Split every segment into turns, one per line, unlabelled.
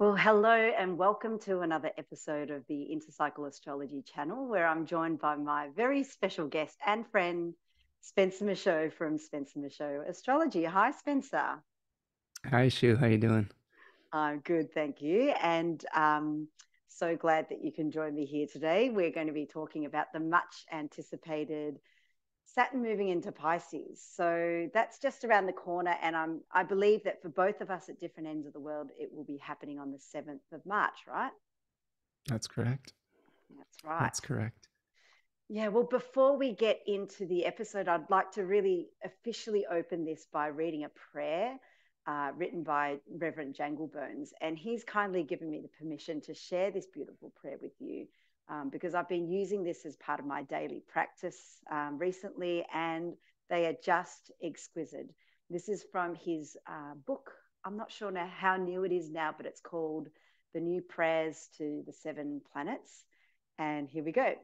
Well, hello and welcome to another episode of the Interpsycle Astrology channel, where I'm joined by my very special guest and friend, Spencer Michaud from Spencer Michaud Astrology. Hi, Spencer.
Hi, Shu. How are you doing?
I'm good, thank you. And um, so glad that you can join me here today. We're going to be talking about the much anticipated Saturn moving into Pisces. So that's just around the corner. And I'm, I believe that for both of us at different ends of the world, it will be happening on the 7th of March, right?
That's correct.
That's right.
That's correct.
Yeah, well, before we get into the episode, I'd like to really officially open this by reading a prayer uh, written by Reverend Janglebones. And he's kindly given me the permission to share this beautiful prayer with you um, because I've been using this as part of my daily practice um, recently, and they are just exquisite. This is from his uh, book. I'm not sure now how new it is now, but it's called The New Prayers to the Seven Planets. And here we go.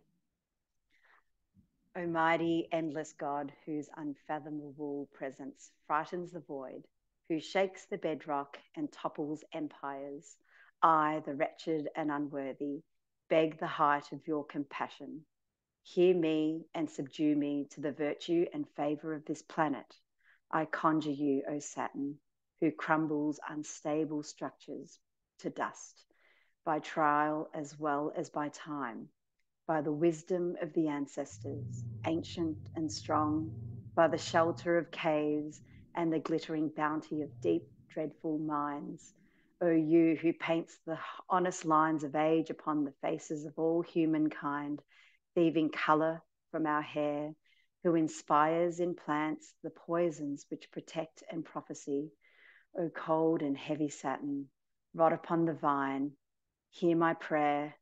O mighty, endless God, whose unfathomable presence frightens the void, who shakes the bedrock and topples empires, I, the wretched and unworthy, beg the height of your compassion. Hear me and subdue me to the virtue and favor of this planet. I conjure you, O Saturn, who crumbles unstable structures to dust by trial as well as by time, by the wisdom of the ancestors, ancient and strong, by the shelter of caves and the glittering bounty of deep, dreadful mines O you who paints the honest lines of age upon the faces of all humankind, thieving colour from our hair, who inspires in plants the poisons which protect and prophesy, O cold and heavy Saturn, rot upon the vine, hear my prayer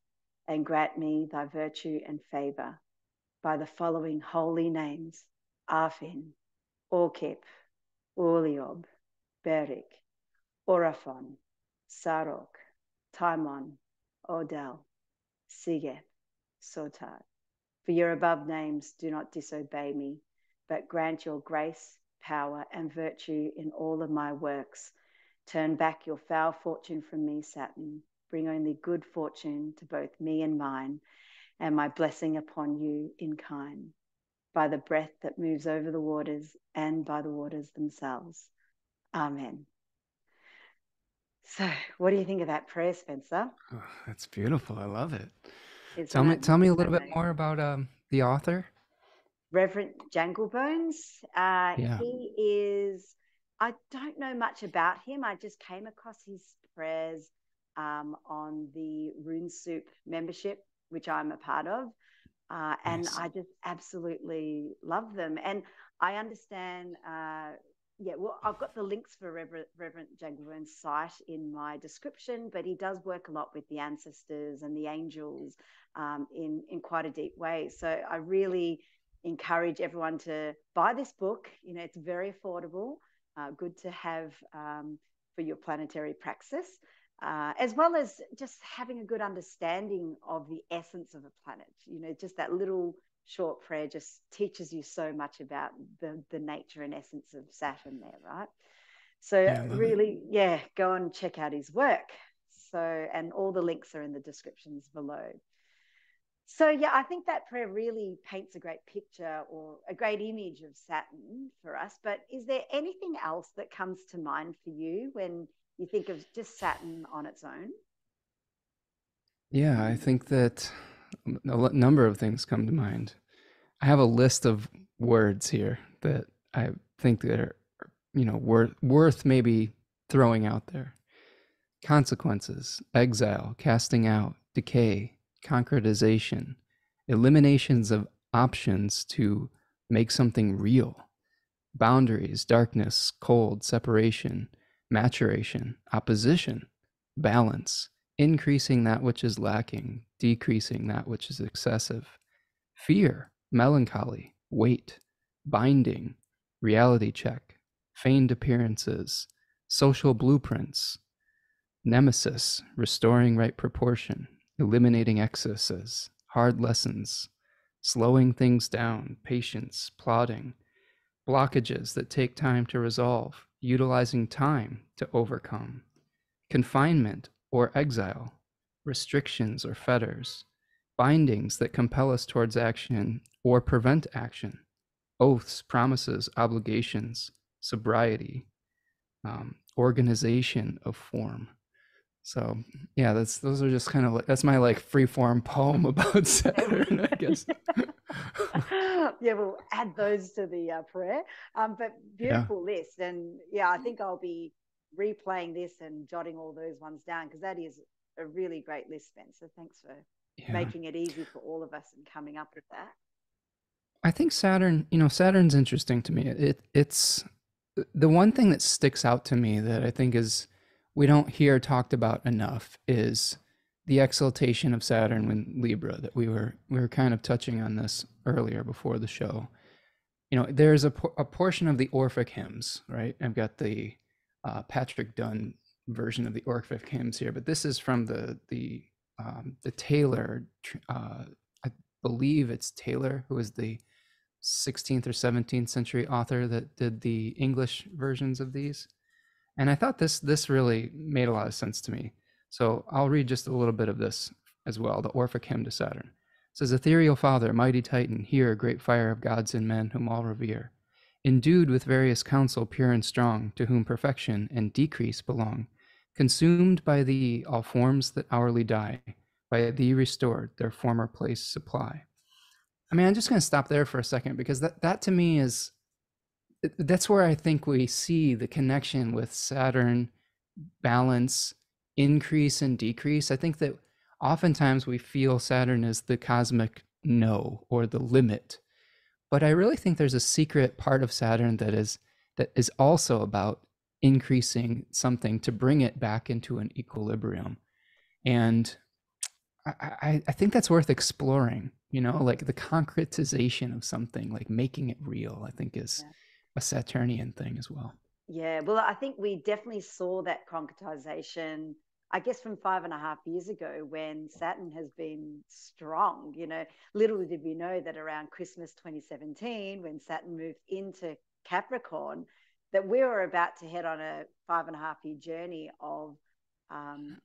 and grant me thy virtue and favour. By the following holy names Afin, Orkip, Uliob, Berik, Oraphon, Sarok, Timon, Odell, Sigeth, Sotad. For your above names do not disobey me, but grant your grace, power, and virtue in all of my works. Turn back your foul fortune from me, Saturn. Bring only good fortune to both me and mine, and my blessing upon you in kind, by the breath that moves over the waters and by the waters themselves. Amen. So, what do you think of that prayer, Spencer?
Oh, that's beautiful. I love it. tell me, tell me a little bit more about um, the author.
Reverend Janglebones. Uh, yeah. He is. I don't know much about him. I just came across his prayers um, on the Rune Soup membership, which I'm a part of. Uh, and nice. I just absolutely love them. And I understand uh, yeah, well, I've got the links for Reverend, Reverend Jagloon's site in my description, but he does work a lot with the ancestors and the angels um, in in quite a deep way. So I really encourage everyone to buy this book. You know, it's very affordable, uh, good to have um, for your planetary praxis, uh, as well as just having a good understanding of the essence of a planet. You know, just that little short prayer just teaches you so much about the the nature and essence of Saturn there, right? So yeah, really, it. yeah, go and check out his work. So and all the links are in the descriptions below. So yeah, I think that prayer really paints a great picture or a great image of Saturn for us. But is there anything else that comes to mind for you when you think of just Saturn on its own?
Yeah, I think that a number of things come to mind. I have a list of words here that I think that are, you know, worth worth maybe throwing out there. Consequences, exile, casting out, decay, concretization, eliminations of options to make something real, boundaries, darkness, cold, separation, maturation, opposition, balance, increasing that which is lacking, decreasing that which is excessive, fear, melancholy, weight, binding, reality check, feigned appearances, social blueprints, nemesis, restoring right proportion, eliminating excesses, hard lessons, slowing things down, patience, plodding, blockages that take time to resolve, utilizing time to overcome, confinement, or exile, restrictions or fetters, bindings that compel us towards action or prevent action, oaths, promises, obligations, sobriety, um, organization of form. So yeah, that's those are just kind of like that's my like free form poem about Saturn, I guess.
yeah, we'll add those to the uh, prayer. Um, but beautiful yeah. list, and yeah, I think I'll be replaying this and jotting all those ones down because that is a really great list, Spencer. Thanks for yeah. making it easy for all of us and coming up with that.
I think Saturn, you know, Saturn's interesting to me. It it's the one thing that sticks out to me that I think is we don't hear talked about enough is the exaltation of Saturn in Libra that we were we were kind of touching on this earlier before the show. You know, there's a, a portion of the Orphic hymns, right? I've got the uh, Patrick Dunn version of the Orphic hymns here, but this is from the the um, the Taylor. Uh, I believe it's Taylor who is the 16th or 17th century author that did the English versions of these. And I thought this this really made a lot of sense to me. So I'll read just a little bit of this as well, the Orphic hymn to Saturn. It says, Ethereal Father, mighty Titan, hear great fire of gods and men whom all revere. Endued with various counsel pure and strong, to whom perfection and decrease belong. Consumed by thee, all forms that hourly die, by thee restored, their former place supply. I mean, I'm just going to stop there for a second because that, that to me is that's where I think we see the connection with Saturn balance, increase and decrease. I think that oftentimes we feel Saturn as the cosmic no or the limit. But I really think there's a secret part of Saturn that is that is also about increasing something to bring it back into an equilibrium. And I, I, I think that's worth exploring, you know, like the concretization of something, like making it real, I think is yeah a Saturnian thing as well.
Yeah, well, I think we definitely saw that concretization, I guess, from five and a half years ago when Saturn has been strong. You know, little did we know that around Christmas 2017, when Saturn moved into Capricorn, that we were about to head on a five and a half year journey of, um,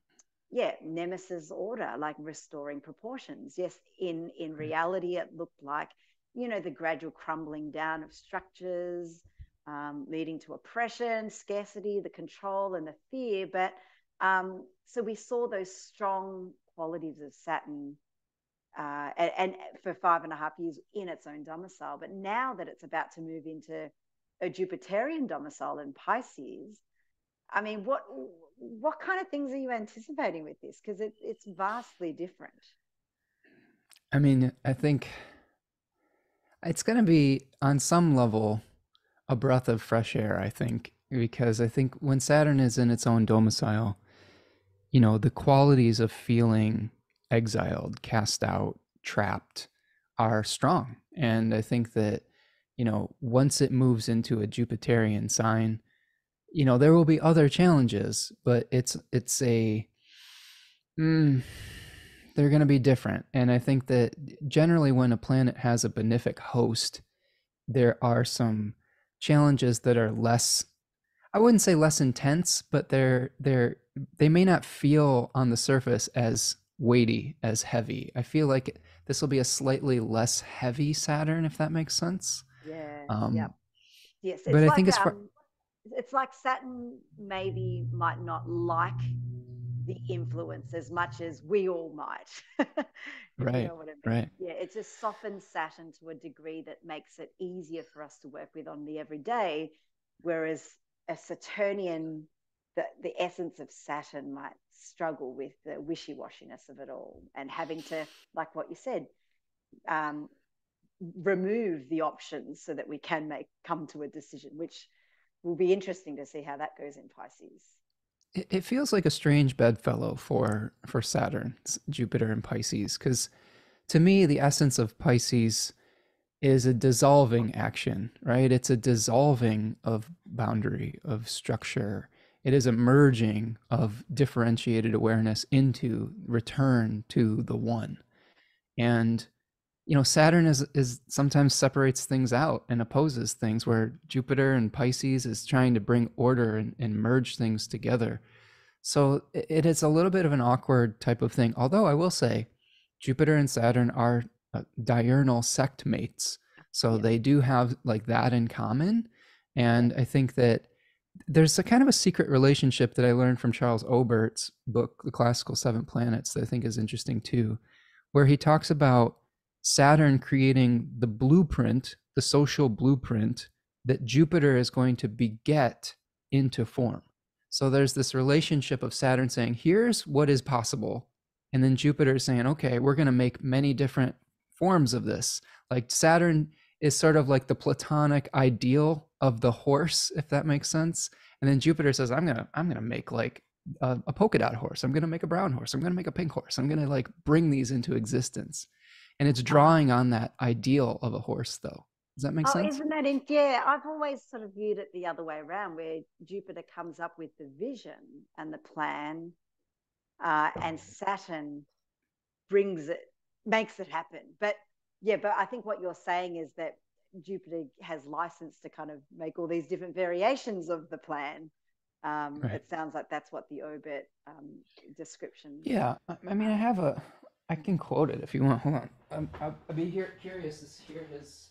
yeah, nemesis order, like restoring proportions. Yes, in in reality, it looked like you know, the gradual crumbling down of structures, um, leading to oppression, scarcity, the control, and the fear. But um, so we saw those strong qualities of Saturn. Uh, and, and, for five and a half years in its own domicile. But now that it's about to move into a Jupiterian domicile in Pisces, I mean, what what kind of things are you anticipating with this? Because it, it's vastly different.
I mean, I think it's going to be on some level a breath of fresh air, I think, because I think when Saturn is in its own domicile, you know, the qualities of feeling exiled, cast out, trapped are strong. And I think that, you know, once it moves into a Jupiterian sign, you know, there will be other challenges, but it's it's a mm, they're going to be different. And I think that generally, when a planet has a benefic host, there are some challenges that are less I wouldn't say less intense, but they're they're they may not feel on the surface as weighty, as heavy. I feel like this will be a slightly less heavy Saturn, if that makes sense.
Yeah. Um, yeah. Yes. but
I think it's um,
it's like Saturn maybe might not like the influence as much as we all might.
right. You know I mean? Right.
Yeah, it just softens Saturn to a degree that makes it easier for us to work with on the everyday, whereas a Saturnian, the, the essence of Saturn might struggle with the wishy-washiness of it all and having to, like what you said, um, remove the options so that we can make come to a decision, which will be interesting to see how that goes in Pisces.
It, it feels like a strange bedfellow for for Saturn, Jupiter, and Pisces, because to me the essence of Pisces is a dissolving action, right? It's a dissolving of boundary, of structure. It is a merging of differentiated awareness into return to the one. And you know, Saturn is is sometimes separates things out and opposes things where Jupiter and Pisces is trying to bring order and, and merge things together. So it is a little bit of an awkward type of thing. Although I will say, Jupiter and Saturn are uh, diurnal sect mates. So yeah. they do have like that in common. And I think that there's a kind of a secret relationship that I learned from Charles Obert's book, The Classical Seven Planets, that I think is interesting too, where he talks about Saturn creating the blueprint, the social blueprint that Jupiter is going to beget into form. So there's this relationship of Saturn saying, here's what is possible. And then Jupiter is saying, okay, we're going to make many different forms of this. Like Saturn is sort of like the platonic ideal of the horse, if that makes sense. And then Jupiter says, I'm gonna, I'm gonna make like a, a polka dot horse. I'm gonna make a brown horse. I'm gonna make a pink horse. I'm gonna like bring these into existence. And it's drawing on that ideal of a horse, though. Does that make
oh,
sense?
Isn't that in, yeah? I've always sort of viewed it the other way around, where Jupiter comes up with the vision and the plan, uh, and Saturn brings it, makes it happen. But yeah, but I think what you're saying is that Jupiter has license to kind of make all these different variations of the plan. Um, right. It sounds like that's what the Obert um, description.
Yeah, I mean, I have a, I can quote it if you want. Hold on, um, I'll, I'll be here curious to hear his.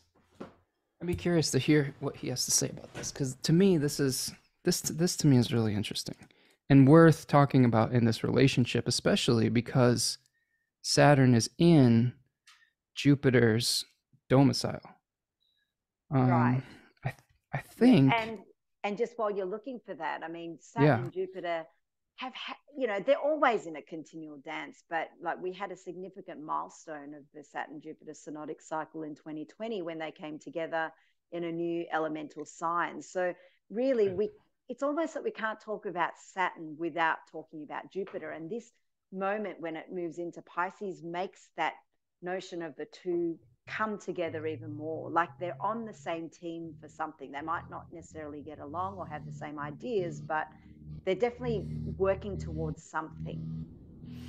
I'd be curious to hear what he has to say about this because to me, this is this this to me is really interesting and worth talking about in this relationship, especially because Saturn is in Jupiter's domicile.
Um, right.
I I think.
And and just while you're looking for that, I mean, Saturn yeah. and Jupiter have ha- you know they're always in a continual dance but like we had a significant milestone of the saturn jupiter synodic cycle in 2020 when they came together in a new elemental sign so really we it's almost that we can't talk about saturn without talking about jupiter and this moment when it moves into pisces makes that notion of the two come together even more. Like they're on the same team for something. They might not necessarily get along or have the same ideas but they're definitely working towards something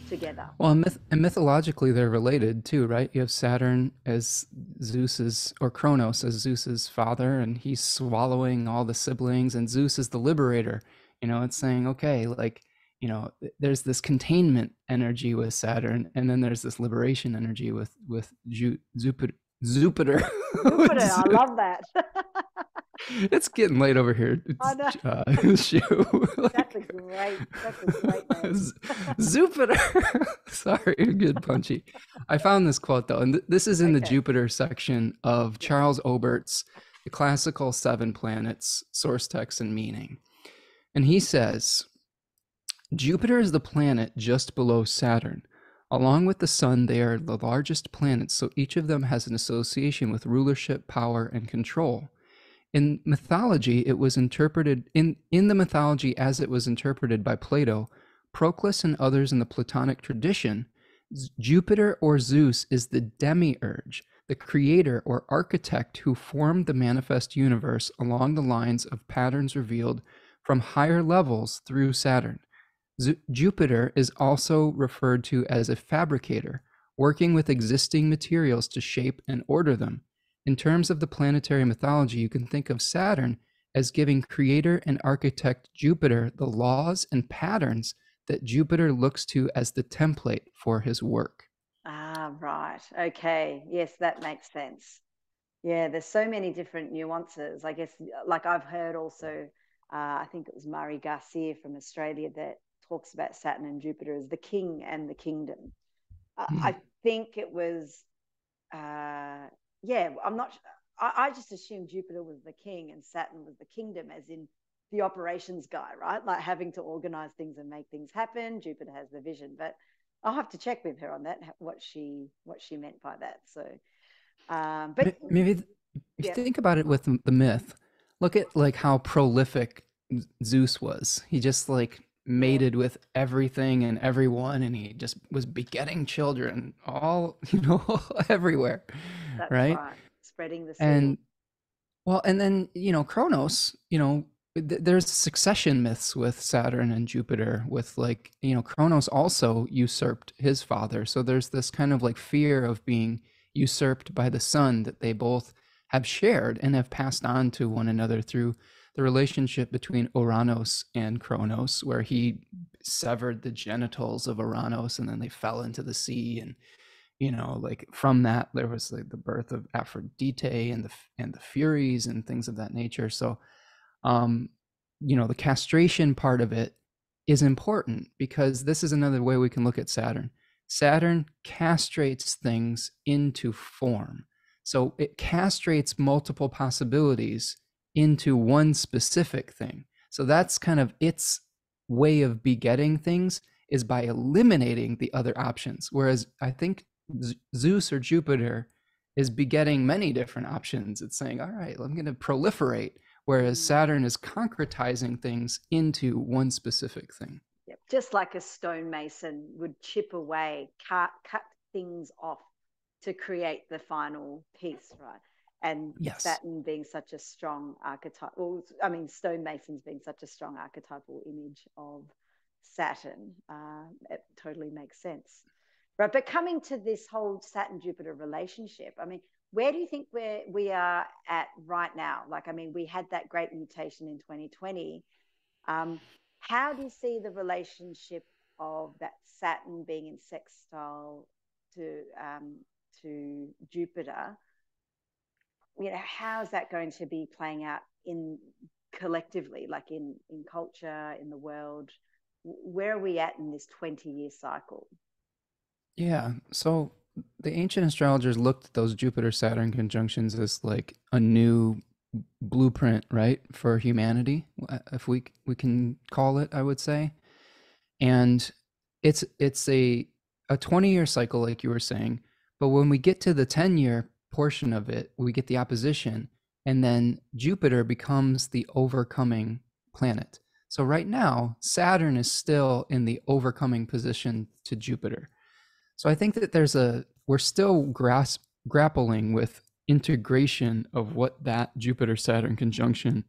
together.
Well and, myth- and mythologically they're related too right? You have saturn as zeus's or kronos as zeus's father and he's swallowing all the siblings and zeus is the liberator. You know it's saying okay like you know there's this containment energy with saturn and then there's this liberation energy with with Ju- jupiter jupiter.
Jupiter i love that.
It's getting late over here.
I know. Uh, that's a great that's a great name.
jupiter. Sorry good punchy. I found this quote though and th- this is in okay. the jupiter section of charles obert's the classical seven planets source text and meaning. And he says Jupiter is the planet just below Saturn. Along with the Sun, they are the largest planets, so each of them has an association with rulership, power, and control. In mythology, it was interpreted in, in the mythology as it was interpreted by Plato, Proclus, and others in the Platonic tradition. Jupiter or Zeus is the demiurge, the creator or architect who formed the manifest universe along the lines of patterns revealed from higher levels through Saturn. Jupiter is also referred to as a fabricator, working with existing materials to shape and order them. In terms of the planetary mythology, you can think of Saturn as giving creator and architect Jupiter the laws and patterns that Jupiter looks to as the template for his work.
Ah, right. Okay. Yes, that makes sense. Yeah, there's so many different nuances. I guess, like I've heard also, uh, I think it was Mari Garcia from Australia that talks about Saturn and Jupiter as the king and the kingdom. Mm. I think it was, uh, yeah, I'm not, I, I just assumed Jupiter was the king and Saturn was the kingdom, as in the operations guy, right? Like having to organize things and make things happen. Jupiter has the vision, but I'll have to check with her on that, what she, what she meant by that. So, um, but
maybe if yeah. you think about it with the myth, look at like how prolific Zeus was. He just like mated with everything and everyone and he just was begetting children all you know everywhere
That's
right?
spreading the
seed. and well and then you know kronos you know th- there's succession myths with saturn and jupiter with like you know kronos also usurped his father so there's this kind of like fear of being usurped by the son that they both have shared and have passed on to one another through the relationship between Ouranos and Kronos, where he severed the genitals of Uranus and then they fell into the sea. And you know like from that there was like the birth of Aphrodite and the and the Furies and things of that nature. So um you know the castration part of it is important because this is another way we can look at Saturn. Saturn castrates things into form. So it castrates multiple possibilities into one specific thing. So that's kind of its way of begetting things is by eliminating the other options. Whereas I think Zeus or Jupiter is begetting many different options. It's saying, all right, I'm going to proliferate. Whereas mm. Saturn is concretizing things into one specific thing.
Yep. Just like a stonemason would chip away, cut, cut things off to create the final piece, right? And yes. Saturn being such a strong archetype, well, I mean, stonemasons being such a strong archetypal image of Saturn, uh, it totally makes sense. Right. But coming to this whole Saturn Jupiter relationship, I mean, where do you think we're, we are at right now? Like, I mean, we had that great mutation in 2020. Um, how do you see the relationship of that Saturn being in sextile to um, to Jupiter, you know, how is that going to be playing out in collectively, like in in culture, in the world? Where are we at in this twenty year cycle?
Yeah, so the ancient astrologers looked at those Jupiter Saturn conjunctions as like a new blueprint, right, for humanity, uh, if we we can call it, I would say. And it's it's a a 20 year cycle like you were saying but when we get to the 10 year portion of it, we get the opposition, and then Jupiter becomes the overcoming planet. So right now, Saturn is still in the overcoming position to Jupiter. So I think that there's a, we're still grasp, grappling with integration of what that Jupiter Saturn conjunction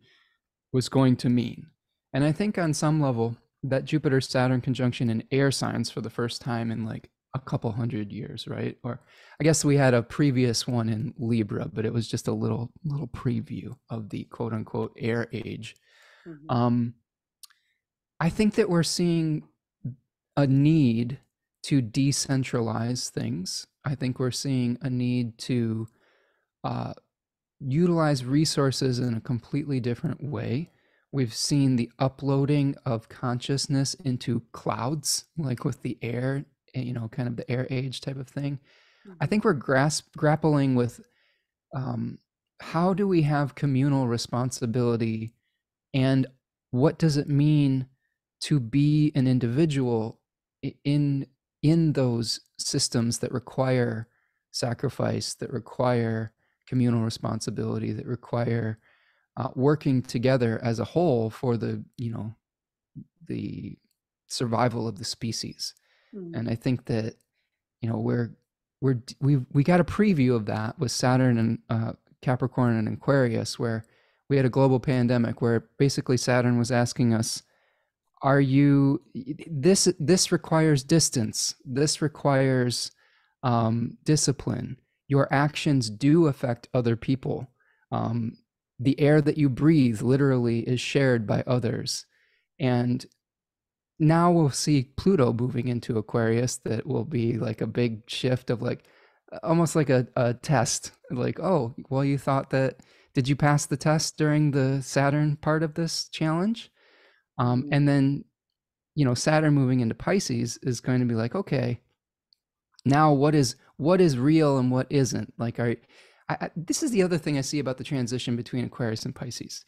was going to mean. And I think on some level, that Jupiter Saturn conjunction in air signs for the first time in like a couple hundred years, right? Or I guess we had a previous one in Libra, but it was just a little little preview of the quote unquote air age. Mm-hmm. Um, I think that we're seeing a need to decentralize things. I think we're seeing a need to uh, utilize resources in a completely different way. We've seen the uploading of consciousness into clouds, like with the air you know, kind of the air age type of thing. Mm-hmm. I think we're grasp, grappling with um, how do we have communal responsibility and what does it mean to be an individual in in those systems that require sacrifice that require communal responsibility that require uh, working together as a whole for the you know the survival of the species Mm. And I think that, you know, we're, we're, we, we got a preview of that with Saturn and uh, Capricorn and Aquarius, where we had a global pandemic where basically Saturn was asking us, are you, this, this requires distance. This requires um, discipline. Your actions do affect other people. Um, the air that you breathe literally is shared by others. And now we'll see Pluto moving into Aquarius that will be like a big shift of like almost like a, a test. Like, oh, well, you thought that did you pass the test during the Saturn part of this challenge? Um, mm-hmm. and then, you know, Saturn moving into Pisces is going to be like, okay, now what is what is real and what isn't? Like, are I, I, this is the other thing I see about the transition between Aquarius and Pisces.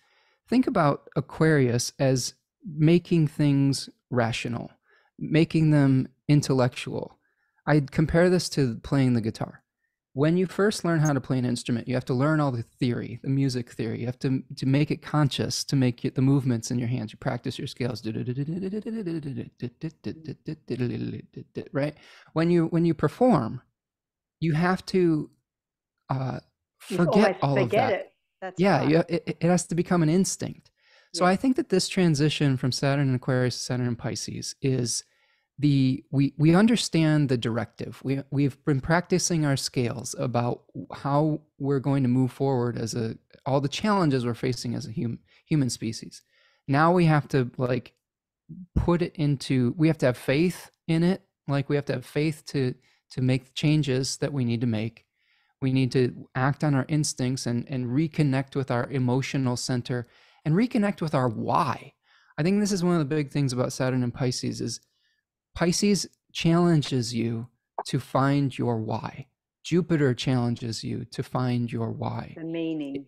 Think about Aquarius as making things rational, making them intellectual. I compare this to playing the guitar. When you first learn how to play an instrument, you have to learn all the theory, the music theory. You have to to make it conscious, to make it, the movements in your hands. You practice your scales, right? When you when you perform, you have to uh, forget all of that. It. That's yeah, you, it, it has to become an instinct. So I think that this transition from Saturn and Aquarius to Saturn and Pisces is the we we understand the directive. We we've been practicing our scales about how we're going to move forward as a all the challenges we're facing as a human human species. Now we have to like put it into we have to have faith in it like we have to have faith to to make the changes that we need to make we need to act on our instincts and and reconnect with our emotional center and reconnect with our why. I think this is one of the big things about saturn and pisces is pisces challenges you to find your why. Jupiter challenges you to find your why.
The meaning.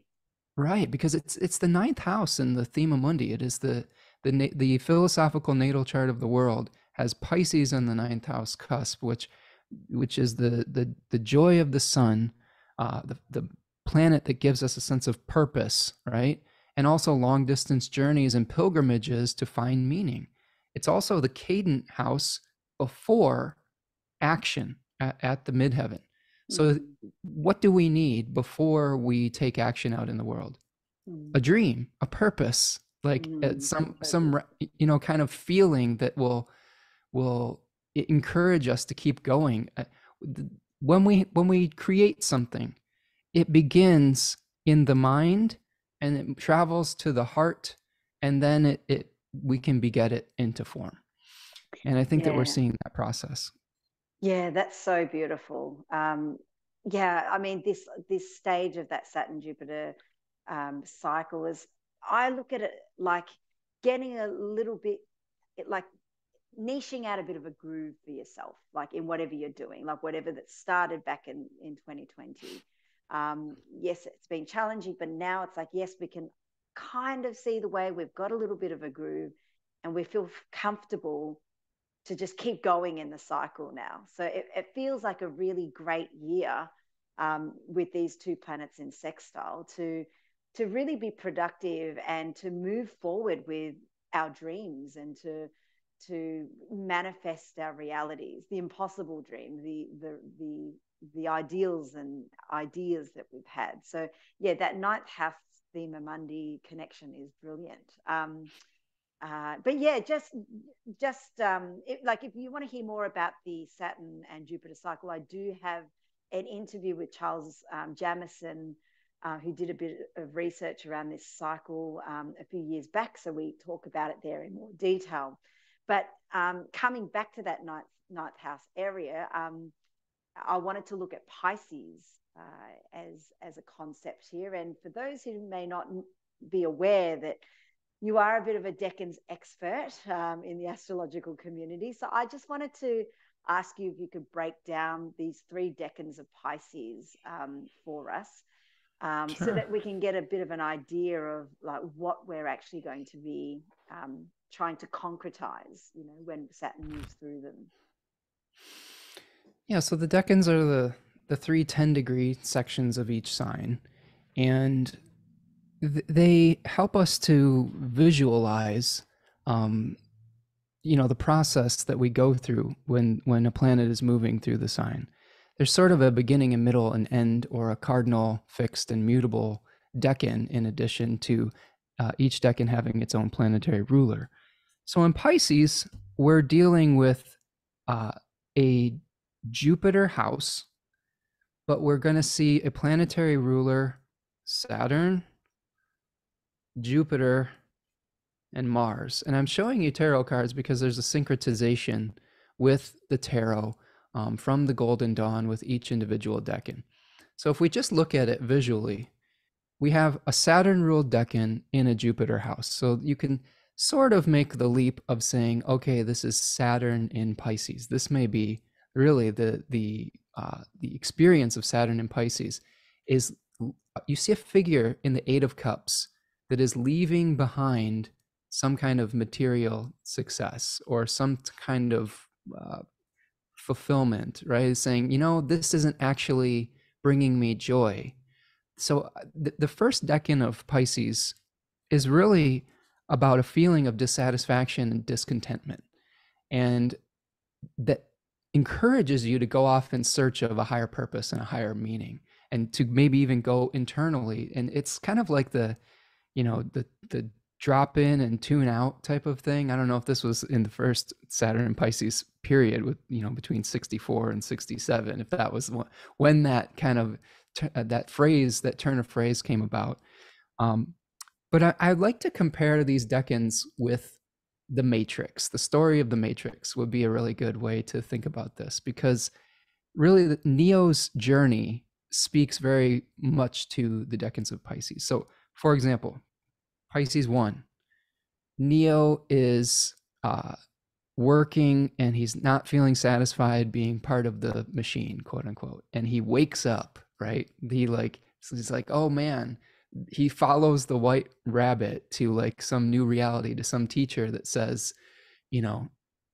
Right because it's it's the ninth house in the thema mundi. It is the the the philosophical natal chart of the world has Pisces in the ninth house cusp, which which is the the the joy of the sun, uh, the the planet that gives us a sense of purpose, right? And also long distance journeys and pilgrimages to find meaning. It's also the cadent house before action at, at the midheaven. So, mm-hmm. what do we need before we take action out in the world? A mm. dream, a purpose, like mm, some some you know kind of feeling that will will encourage us to keep going uh, when we when we create something it begins in the mind and it travels to the heart and then it, it we can beget it into form and i think yeah. that we're seeing that process
yeah that's so beautiful um yeah i mean this this stage of that saturn jupiter um, cycle is I look at it like getting a little bit like niching out a bit of a groove for yourself, like in whatever you're doing, like whatever that started back in, in 2020. Um, yes, it's been challenging, but now it's like, yes, we can kind of see the way we've got a little bit of a groove and we feel comfortable to just keep going in the cycle now. So it, it feels like a really great year um, with these two planets in sextile to to really be productive and to move forward with our dreams and to to manifest our realities the impossible dream the the the the ideals and ideas that we've had so yeah that ninth house thema mundi connection is brilliant um uh, but yeah just just um it, like if you want to hear more about the saturn and jupiter cycle i do have an interview with charles um, jamison uh, who did a bit of research around this cycle um, a few years back. So we talk about it there in more detail. But um, coming back to that ninth, ninth house area, um, I wanted to look at Pisces uh, as, as a concept here. And for those who may not be aware that you are a bit of a Decans expert um, in the astrological community. So I just wanted to ask you if you could break down these three decans of Pisces um, for us um, sure. so that we can get a bit of an idea of like what we're actually going to be um, trying to concretize, you know, when Saturn moves through them.
Yeah, so the decans are the the three 10 degree sections of each sign, and th- they help us to visualize, um, you know, the process that we go through when when a planet is moving through the sign. There's sort of a beginning and middle and end or a cardinal fixed and mutable decan in addition to uh, each decan having its own planetary ruler. So in pisces we're dealing with uh, a jupiter house but we're going to see a planetary ruler saturn jupiter and mars and i'm showing you tarot cards because there's a syncretization with the tarot um, from the Golden Dawn with each individual decan. So if we just look at it visually, we have a Saturn ruled decan in a Jupiter house. So you can sort of make the leap of saying, okay, this is Saturn in Pisces. This may be really the the uh, the experience of Saturn in Pisces is you see a figure in the Eight of Cups that is leaving behind some kind of material success or some kind of uh, fulfillment, right? Is saying, you know, this isn't actually bringing me joy. So uh, th- the first decan of Pisces is really about a feeling of dissatisfaction and discontentment. And that encourages you to go off in search of a higher purpose and a higher meaning and to maybe even go internally and it's kind of like the you know the the drop in and tune out type of thing. I don't know if this was in the first Saturn and Pisces period with, you know, between 64 and 67, if that was when that kind of, uh, that phrase, that turn of phrase came about. Um, but I, I'd like to compare these decans with the Matrix, the story of the Matrix would be a really good way to think about this because really Neo's journey speaks very much to the decans of Pisces. So, for example, Pisces 1, Neo is uh, working and he's not feeling satisfied being part of the machine, quote unquote. And he wakes up, right? He like, he's like, oh man, he follows the white rabbit to like some new reality to some teacher that says you know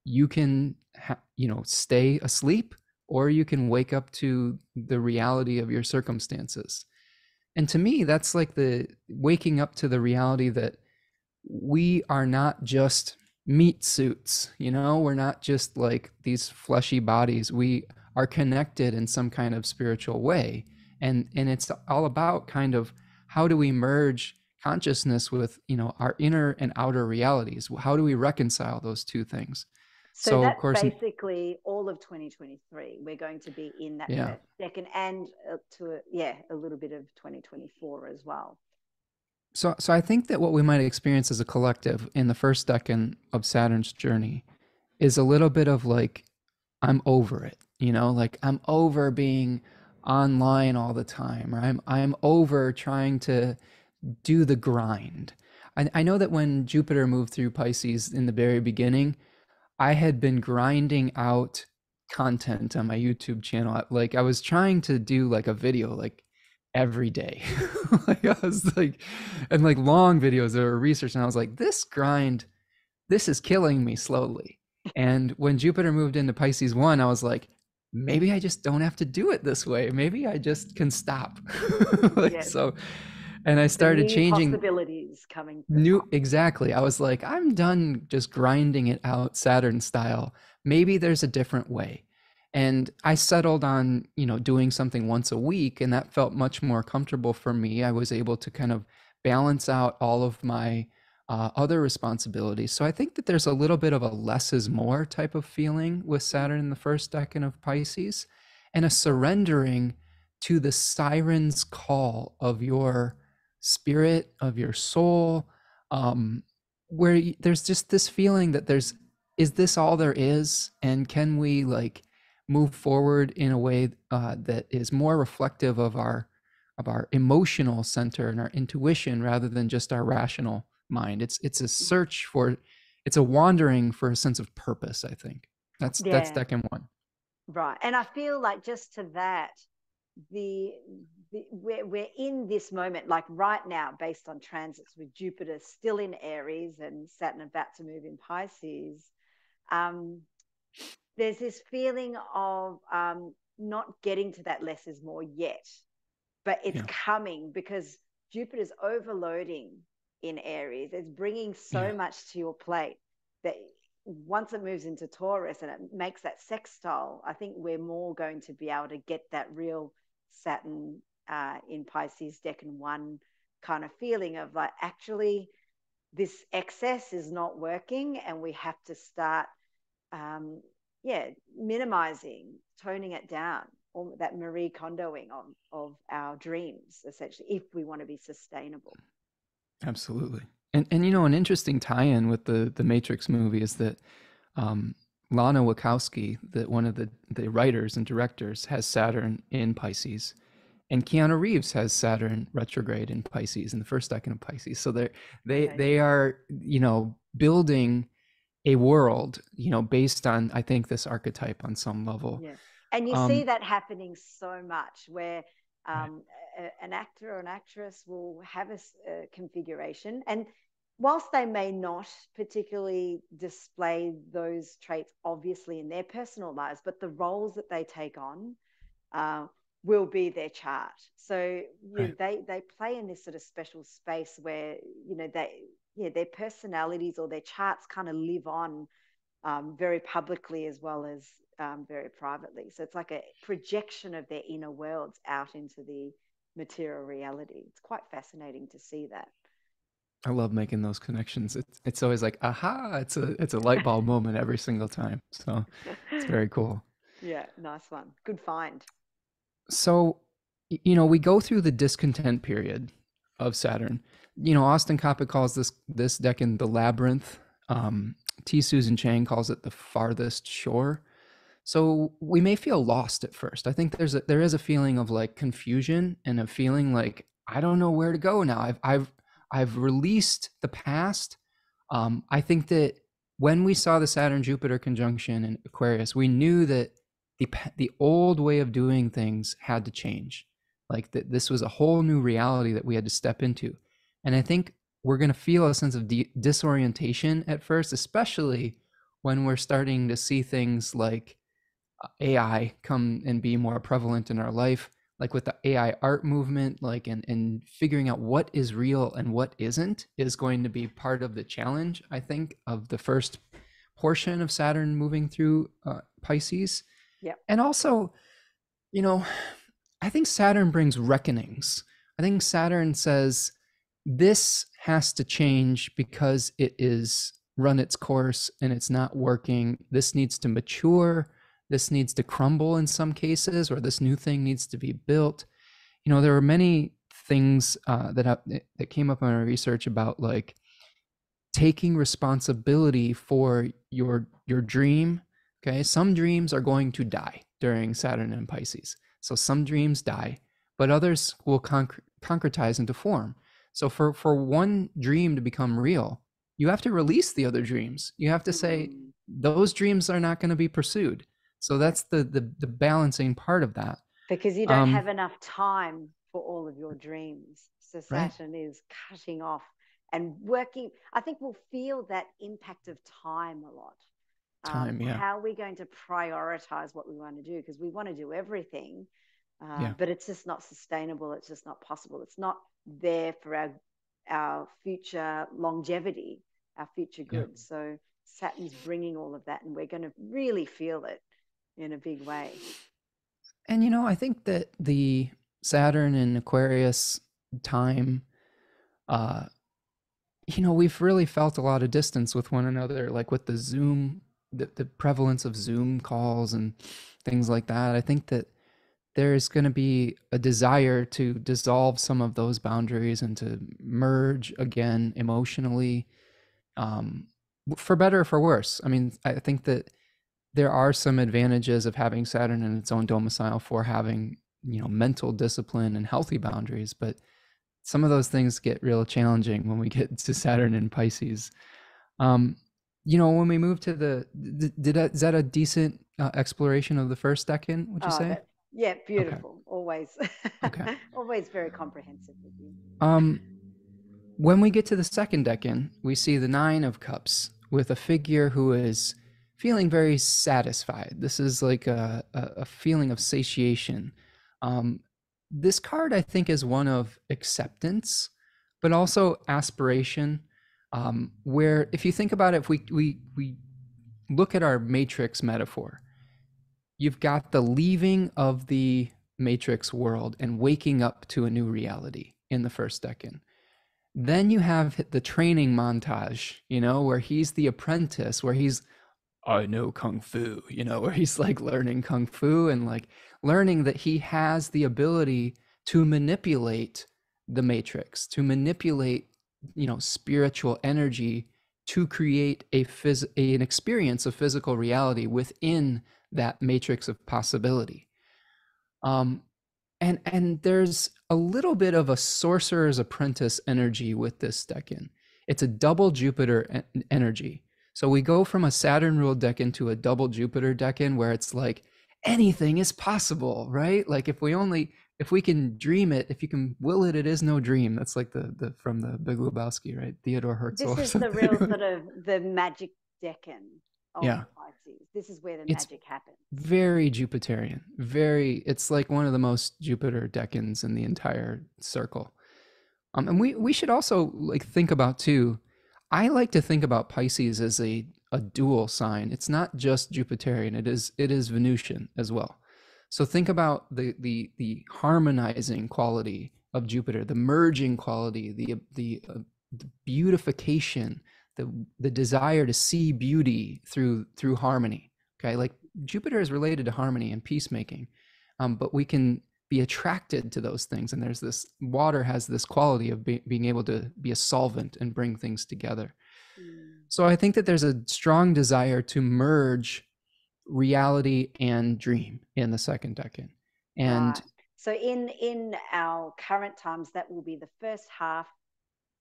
you can ha- you know stay asleep or you can wake up to the reality of your circumstances. And to me that's like the waking up to the reality that we are not just meat suits you know? We're not just like these fleshy bodies. We are connected in some kind of spiritual way. And and it's all about kind of how do we merge consciousness with you know our inner and outer realities? How do we reconcile those two things?
So, so that's of course basically all of 2023 we're going to be in that yeah. second and uh, to a, yeah a little bit of 2024 as well.
So so i think that what we might experience as a collective in the first decan of saturn's journey is a little bit of like i'm over it you know? Like i'm over being online all the time or i'm i'm over trying to do the grind. I, I know that when jupiter moved through pisces in the very beginning i had been grinding out content on my youtube channel. Like i was trying to do like a video like every day. Like i was like and like long videos or research and i was like this grind this is killing me slowly. And when jupiter moved into pisces 1 i was like maybe I just don't have to do it this way. Maybe I just can stop. like, yes. So, and I started changing
possibilities coming.
New, exactly. I was like, I'm done just grinding it out Saturn style. Maybe there's a different way. And I settled on, you know, doing something once a week, and that felt much more comfortable for me. I was able to kind of balance out all of my uh, other responsibilities. So I think that there's a little bit of a less is more type of feeling with Saturn in the first decan of Pisces and a surrendering to the siren's call of your spirit, of your soul, um, where there's just this feeling that there's, is this all there is? And can we like move forward in a way uh, that is more reflective of our, of our emotional center and our intuition rather than just our rational mind. It's it's a mm. search for it's a wandering for a sense of purpose, I think. That's yeah. that's decan one.
Right. And I feel like just to that, the, the we're, we're in this moment, like right now, based on transits with Jupiter still in Aries and Saturn about to move in Pisces. Um, there's this feeling of um, not getting to that less is more yet, but it's yeah. coming because Jupiter's overloading in Aries. It's bringing so yeah. much to your plate that once it moves into Taurus and it makes that sextile, I think we're more going to be able to get that real Saturn uh, in Pisces Decan one kind of feeling of like actually this excess is not working and we have to start um, yeah minimizing toning it down or that marie kondoing of, of our dreams essentially if we want to be sustainable
Absolutely. And and you know an interesting tie-in with the the Matrix movie is that um, Lana Wachowski, that one of the the writers and directors, has Saturn in Pisces, and Keanu Reeves has Saturn retrograde in Pisces in the first decan of Pisces. So they they okay. they are you know building a world you know based on I think this archetype on some level.
Yeah, and you um, see that happening so much where um, a, an actor or an actress will have a, a configuration and whilst they may not particularly display those traits obviously in their personal lives, but the roles that they take on uh, will be their chart. So right. know, they they play in this sort of special space where you know they yeah their personalities or their charts kind of live on um, very publicly as well as um, very privately. So it's like a projection of their inner worlds out into the material reality. It's quite fascinating to see that.
I love making those connections. It's it's always like aha! It's a it's a light bulb moment every single time. So it's very cool.
Yeah, nice one. Good find.
So, you know, we go through the discontent period of Saturn. You know, Austin Coppock calls this this decan the labyrinth. Um, T. Susan Chang calls it the farthest shore. So we may feel lost at first. I think there's a, there is a feeling of like confusion and a feeling like I don't know where to go now. I've I've I've released the past. Um, I think that when we saw the Saturn Jupiter conjunction in Aquarius, we knew that the the old way of doing things had to change. Like that, this was a whole new reality that we had to step into. And I think we're going to feel a sense of disorientation at first, especially when we're starting to see things like AI come and be more prevalent in our life, like with the AI art movement, like and and figuring out what is real and what isn't is going to be part of the challenge, I think, of the first portion of Saturn moving through uh, Pisces.
Yeah.
And also, you know, I think Saturn brings reckonings. I think Saturn says this has to change because it is run its course and it's not working. This needs to mature. This needs to crumble in some cases, or this new thing needs to be built. You know, there are many things uh, that have, that came up in our research about like taking responsibility for your your dream. Okay, some dreams are going to die during Saturn and Pisces. So some dreams die, but others will conc- concretize into form. So for for one dream to become real, you have to release the other dreams. You have to say mm. those dreams are not going to be pursued. So that's the, the the balancing part of that.
Because you don't um, have enough time for all of your dreams. So Saturn right. is cutting off and working. I think we'll feel that impact of time a lot.
Time, um, yeah.
How are we going to prioritize what we want to do? Because we want to do everything, uh, yeah. but it's just not sustainable. It's just not possible. It's not there for our our future longevity, our future good. Yeah. So Saturn's bringing all of that, and we're going to really feel it in a big way.
And you know, I think that the Saturn and Aquarius time, uh, you know, we've really felt a lot of distance with one another, like with the Zoom, the, the prevalence of Zoom calls and things like that. I think that there's going to be a desire to dissolve some of those boundaries and to merge again emotionally um, for better or for worse i mean i think that there are some advantages of having saturn in its own domicile for having you know mental discipline and healthy boundaries but some of those things get real challenging when we get to saturn in pisces um, you know when we move to the did, that is that a decent uh, exploration of the first decan would you oh, say that,
yeah, beautiful. Okay. Always. Okay. Always very comprehensive with you.
Um, when we get to the second decan, we see the Nine of Cups with a figure who is feeling very satisfied. This is like a, a, feeling of satiation. Um, this card, I think, is one of acceptance, but also aspiration. Um, where, if you think about it, if we we we look at our matrix metaphor, you've got the leaving of the matrix world and waking up to a new reality in the first decan then you have the training montage you know where he's the apprentice where he's i know kung fu you know where he's like learning kung fu and like learning that he has the ability to manipulate the matrix to manipulate you know spiritual energy to create a phys- an experience of physical reality within that matrix of possibility. Um, and and there's a little bit of a sorcerer's apprentice energy with this decan. It's a double Jupiter en- energy. So we go from a Saturn ruled decan to a double Jupiter decan where it's like anything is possible, right? Like if we only if we can dream it, if you can will it, it is no dream. That's like the the from the Big Lebowski, right? Theodore Herzl.
This is the real sort of the magic decan
yeah.
Pisces. This is where the it's magic happens.
Very Jupiterian. Very. It's like one of the most Jupiter decans in the entire circle. Um, and we we should also like think about too. I like to think about Pisces as a a dual sign. It's not just Jupiterian. It is it is Venusian as well. So think about the the the harmonizing quality of Jupiter, the merging quality, the the, uh, the beautification the the desire to see beauty through through harmony okay like jupiter is related to harmony and peacemaking um, but we can be attracted to those things and there's this water has this quality of be, being able to be a solvent and bring things together mm. So I think that there's a strong desire to merge reality and dream in the second decan. And right.
so in in our current times, that will be the first half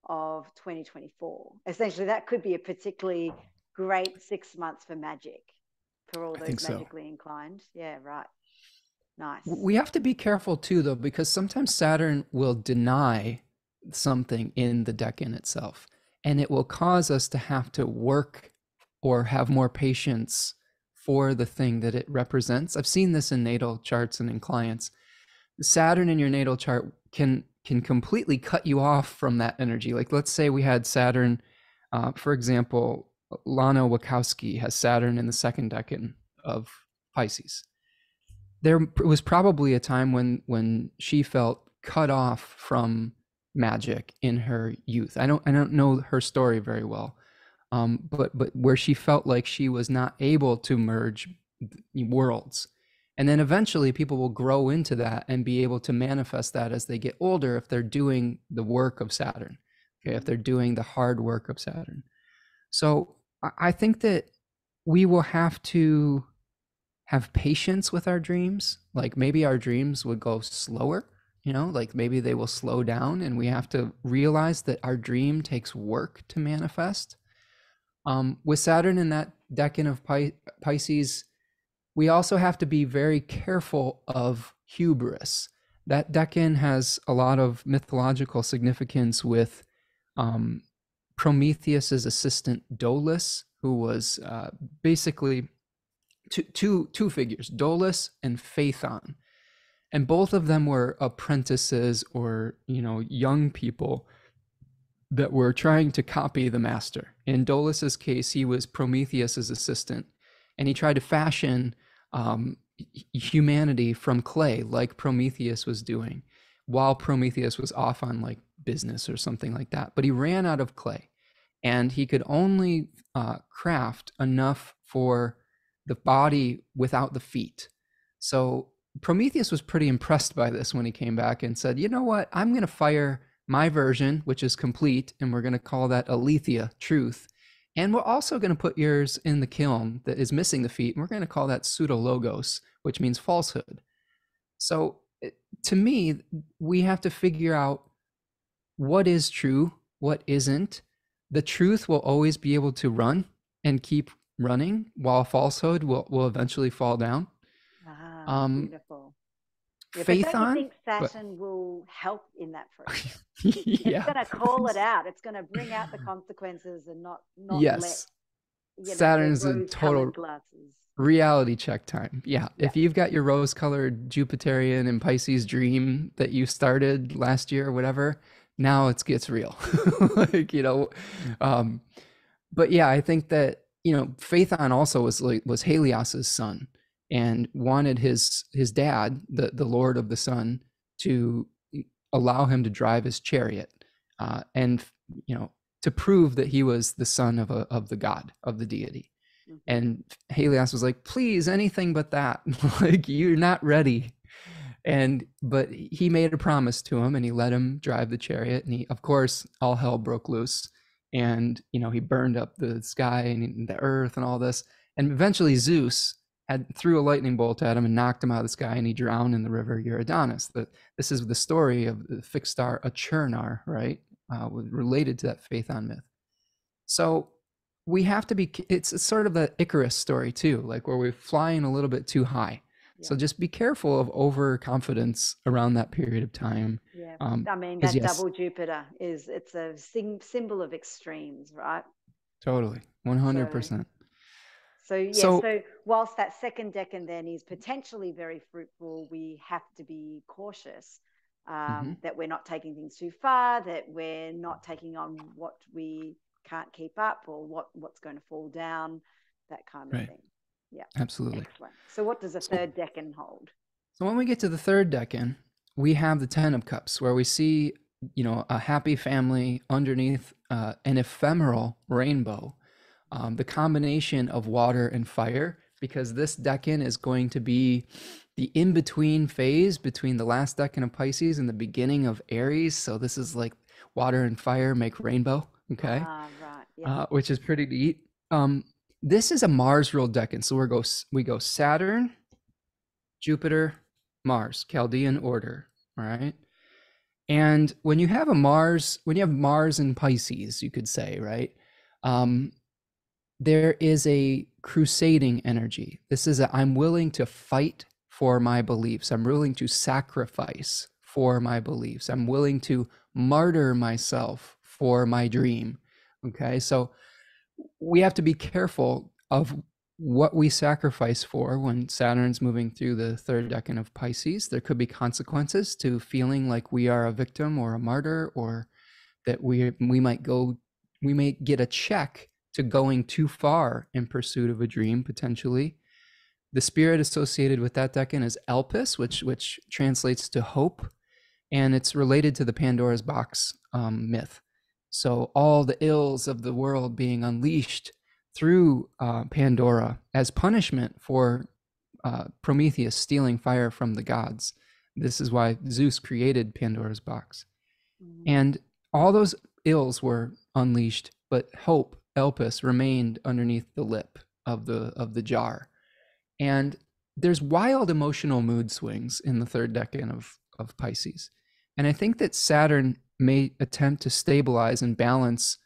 of 2024. Essentially, that could be a particularly great six months for magic for all those magically so. inclined. Yeah, right. Nice.
We have to be careful too, though, because sometimes Saturn will deny something in the decan itself, and it will cause us to have to work or have more patience for the thing that it represents. I've seen this in natal charts and in clients. Saturn in your natal chart can can completely cut you off from that energy. Like let's say we had Saturn, uh, for example, Lana Wachowski has Saturn in the second decan of Pisces. There was probably a time when when she felt cut off from magic in her youth. I don't I don't know her story very well, um, but but where she felt like she was not able to merge worlds and then eventually people will grow into that and be able to manifest that as they get older if they're doing the work of saturn okay if they're doing the hard work of saturn so i think that we will have to have patience with our dreams like maybe our dreams would go slower you know like maybe they will slow down and we have to realize that our dream takes work to manifest um, with Saturn in that decan of Pi- Pisces, we also have to be very careful of hubris. That decan has a lot of mythological significance with um, Prometheus's assistant Dolus, who was uh, basically two, figures, Dolus and Phaethon. And both of them were apprentices or, you know, young people that were trying to copy the master. In Dolus's case, he was Prometheus's assistant, and he tried to fashion um, humanity from clay, like Prometheus was doing, while Prometheus was off on like business or something like that. But he ran out of clay, and he could only uh, craft enough for the body without the feet. So Prometheus was pretty impressed by this when he came back and said, "You know what? I'm going to fire." my version, which is complete, and we're going to call that Aletheia, truth. And we're also going to put yours in the kiln that is missing the feet, and we're going to call that pseudologos, which means falsehood. So to me, we have to figure out what is true, what isn't. The truth will always be able to run and keep running, while falsehood will, will eventually fall down.
Ah, um, beautiful. Yeah, faith but don't on. Think Saturn but... will help in that for us? yeah, it's going to call it out. It's going to bring out the consequences and not not
yes. let. You know, Saturn's a total reality check time. Yeah. yeah. If you've got your rose colored Jupiterian and Pisces dream that you started last year or whatever, now it gets real. like, you know, um, but yeah, I think that, you know, Phaethon also was like, was Helios's son and wanted his his dad, the the Lord of the Sun, to allow him to drive his chariot, uh, and you know to prove that he was the son of a of the god of the deity. Mm-hmm. And Helios was like, "Please, anything but that. like you're not ready." And but he made a promise to him, and he let him drive the chariot. And he, of course, all hell broke loose, and you know he burned up the sky and the earth and all this. And eventually, Zeus had threw a lightning bolt at him and knocked him out of the sky, and he drowned in the river Eridanus. The, this is the story of the fixed star Achernar, right? Uh, related to that Phaethon myth. So we have to be. It's, it's sort of the Icarus story too, like where we're flying a little bit too high. Yeah. So just be careful of overconfidence around that period of time.
Yeah, um, I mean that yes, double Jupiter is it's a symbol of extremes, right?
Totally, one hundred percent.
So yeah, so, so, whilst that second decan then is potentially very fruitful, we have to be cautious um, mm-hmm. that we're not taking things too far, that we're not taking on what we can't keep up or what what's going to fall down, that kind of right. thing. Yeah,
absolutely.
Excellent. So what does a third so, decan hold?
So when we get to the third decan, we have the Ten of Cups, where we see you know a happy family underneath uh, an ephemeral rainbow um, the combination of water and fire, because this decan is going to be the in between phase between the last decan of Pisces and the beginning of Aries. So this is like water and fire make rainbow. Okay.
Ah, right.
yeah. uh, which is pretty neat. Um, this is a Mars ruled decan, so we go we go Saturn, Jupiter, Mars, Chaldean order. All right. And when you have a Mars, when you have Mars in Pisces, you could say, right? Um, there is a crusading energy. This is a I'm willing to fight for my beliefs. I'm willing to sacrifice for my beliefs. I'm willing to martyr myself for my dream. Okay. So we have to be careful of what we sacrifice for when Saturn's moving through the third decan of Pisces. There could be consequences to feeling like we are a victim or a martyr, or that we we might go we may get a check to going too far in pursuit of a dream potentially. The spirit associated with that decan is Elpis, which which translates to hope, and it's related to the Pandora's box um, myth. So all the ills of the world being unleashed through uh, Pandora as punishment for uh, Prometheus stealing fire from the gods. This is why Zeus created Pandora's box. Mm-hmm. And all those ills were unleashed, but hope, Elpis, remained underneath the lip of the of the jar. And there's wild emotional mood swings in the third decan of, of Pisces. And I think that Saturn may attempt to stabilize and balance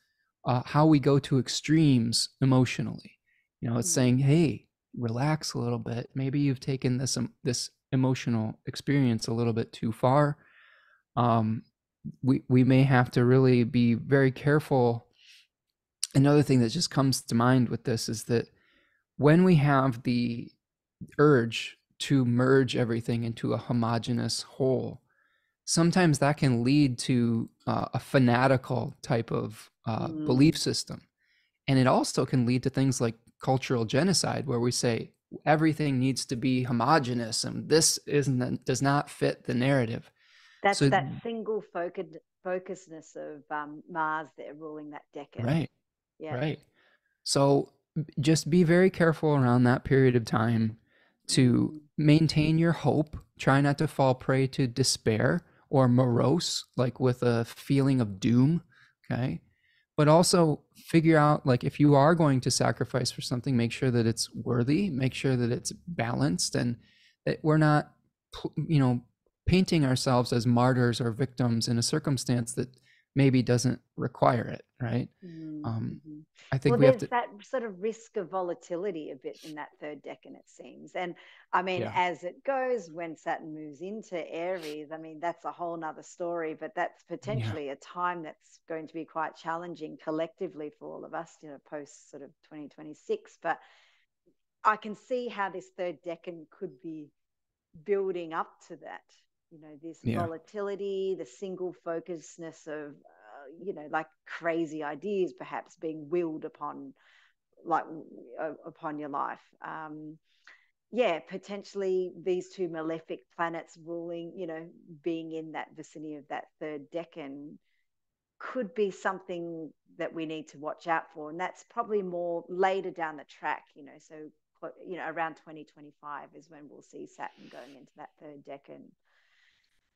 uh, how we go to extremes emotionally. You know, it's mm-hmm. saying, "Hey, relax a little bit. Maybe you've taken this um, this emotional experience a little bit too far." Um, we we may have to really be very careful. Another thing that just comes to mind with this is that when we have the urge to merge everything into a homogenous whole, sometimes that can lead to uh, a fanatical type of uh, mm. belief system. And it also can lead to things like cultural genocide, where we say everything needs to be homogenous and this isn't does not fit the narrative.
That's so, that single focused focusedness of um, Mars that are ruling that decan.
Right. Yeah. Right. So just be very careful around that period of time to mm. maintain your hope. Try not to fall prey to despair or morose, like with a feeling of doom. Okay. But also figure out, like, if you are going to sacrifice for something, make sure that it's worthy, make sure that it's balanced, and that we're not, you know, painting ourselves as martyrs or victims in a circumstance that maybe doesn't require it, right? Mm-hmm. Um, mm-hmm. I think
well,
we
there's
have to...
that sort of risk of volatility a bit in that third decan, it seems. And I mean, yeah. as it goes, when Saturn moves into Aries, I mean, that's a whole nother story, but that's potentially yeah. a time that's going to be quite challenging collectively for all of us, you know, post sort of 2026. But I can see how this third decan could be building up to that you know this yeah. volatility the single focusedness of you know like crazy ideas perhaps being willed upon like upon your life. Um yeah potentially these two malefic planets ruling you know being in that vicinity of that third decan could be something that we need to watch out for and that's probably more later down the track you know so you know around 2025 is when we'll see saturn going into that third decan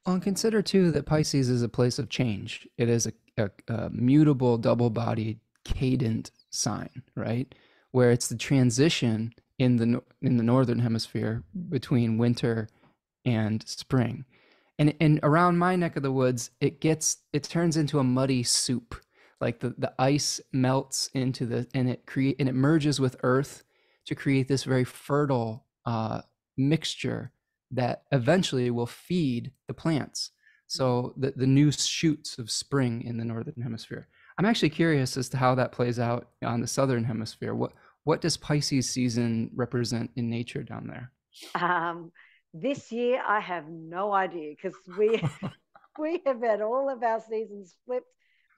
well, and consider too that Pisces is a place of change. It is a, a, a mutable, double bodied, cadent sign, right? Where it's the transition in the in the northern hemisphere between winter and spring. And and around my neck of the woods, it gets it turns into a muddy soup. Like the, the ice melts into the and it create and it merges with earth to create this very fertile uh, mixture that eventually will feed the plants. So mm-hmm. the, the new shoots of spring in the northern hemisphere. I'm actually curious as to how that plays out on the southern hemisphere. What what does Pisces season represent in nature down there?
Um, this year, I have no idea because we we have had all of our seasons flipped.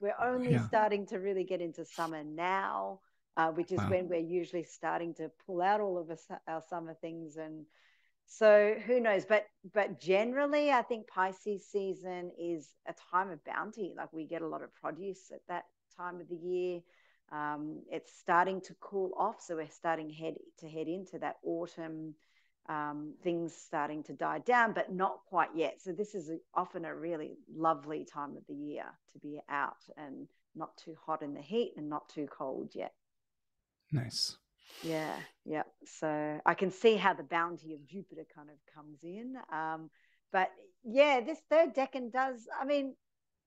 We're only yeah. starting to really get into summer now, uh, which is wow. when we're usually starting to pull out all of us, our summer things and so who knows? But but generally, I think Pisces season is a time of bounty. Like we get a lot of produce at that time of the year. Um, it's starting to cool off, so we're starting head to head into that autumn. Um, things starting to die down, but not quite yet. So this is often a really lovely time of the year to be out and not too hot in the heat and not too cold yet.
Nice.
Yeah, yeah. So I can see how the bounty of Jupiter kind of comes in. Um, but yeah, this third decan does, I mean,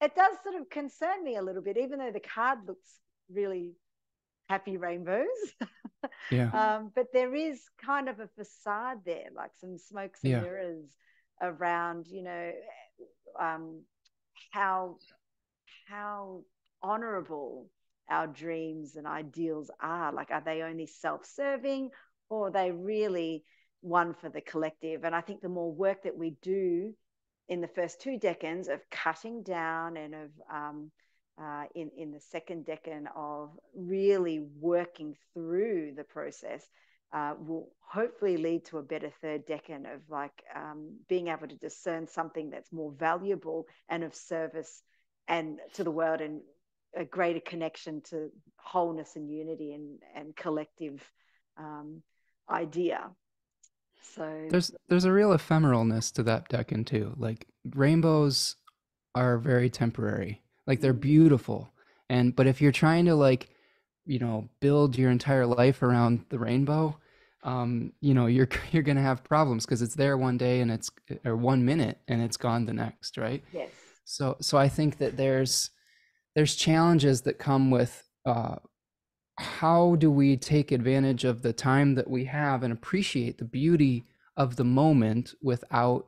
it does sort of concern me a little bit, even though the card looks really happy rainbows.
yeah.
Um, but there is kind of a facade there, like some smokes and yeah. mirrors around, you know, um, how how honorable our dreams and ideals are. Like, are they only self-serving, or are they really one for the collective? And I think the more work that we do in the first two decans of cutting down and of um, uh, in in the second decan of really working through the process uh, will hopefully lead to a better third decan of like um, being able to discern something that's more valuable and of service and to the world and a greater connection to wholeness and unity and and collective um, idea. So
there's there's a real ephemeralness to that decan too. Like rainbows are very temporary. Like they're mm. beautiful. And but if you're trying to like, you know, build your entire life around the rainbow, um, you know, you're you're gonna have problems because it's there one day and it's or one minute and it's gone the next, right?
Yes.
So so I think that there's there's challenges that come with uh, how do we take advantage of the time that we have and appreciate the beauty of the moment without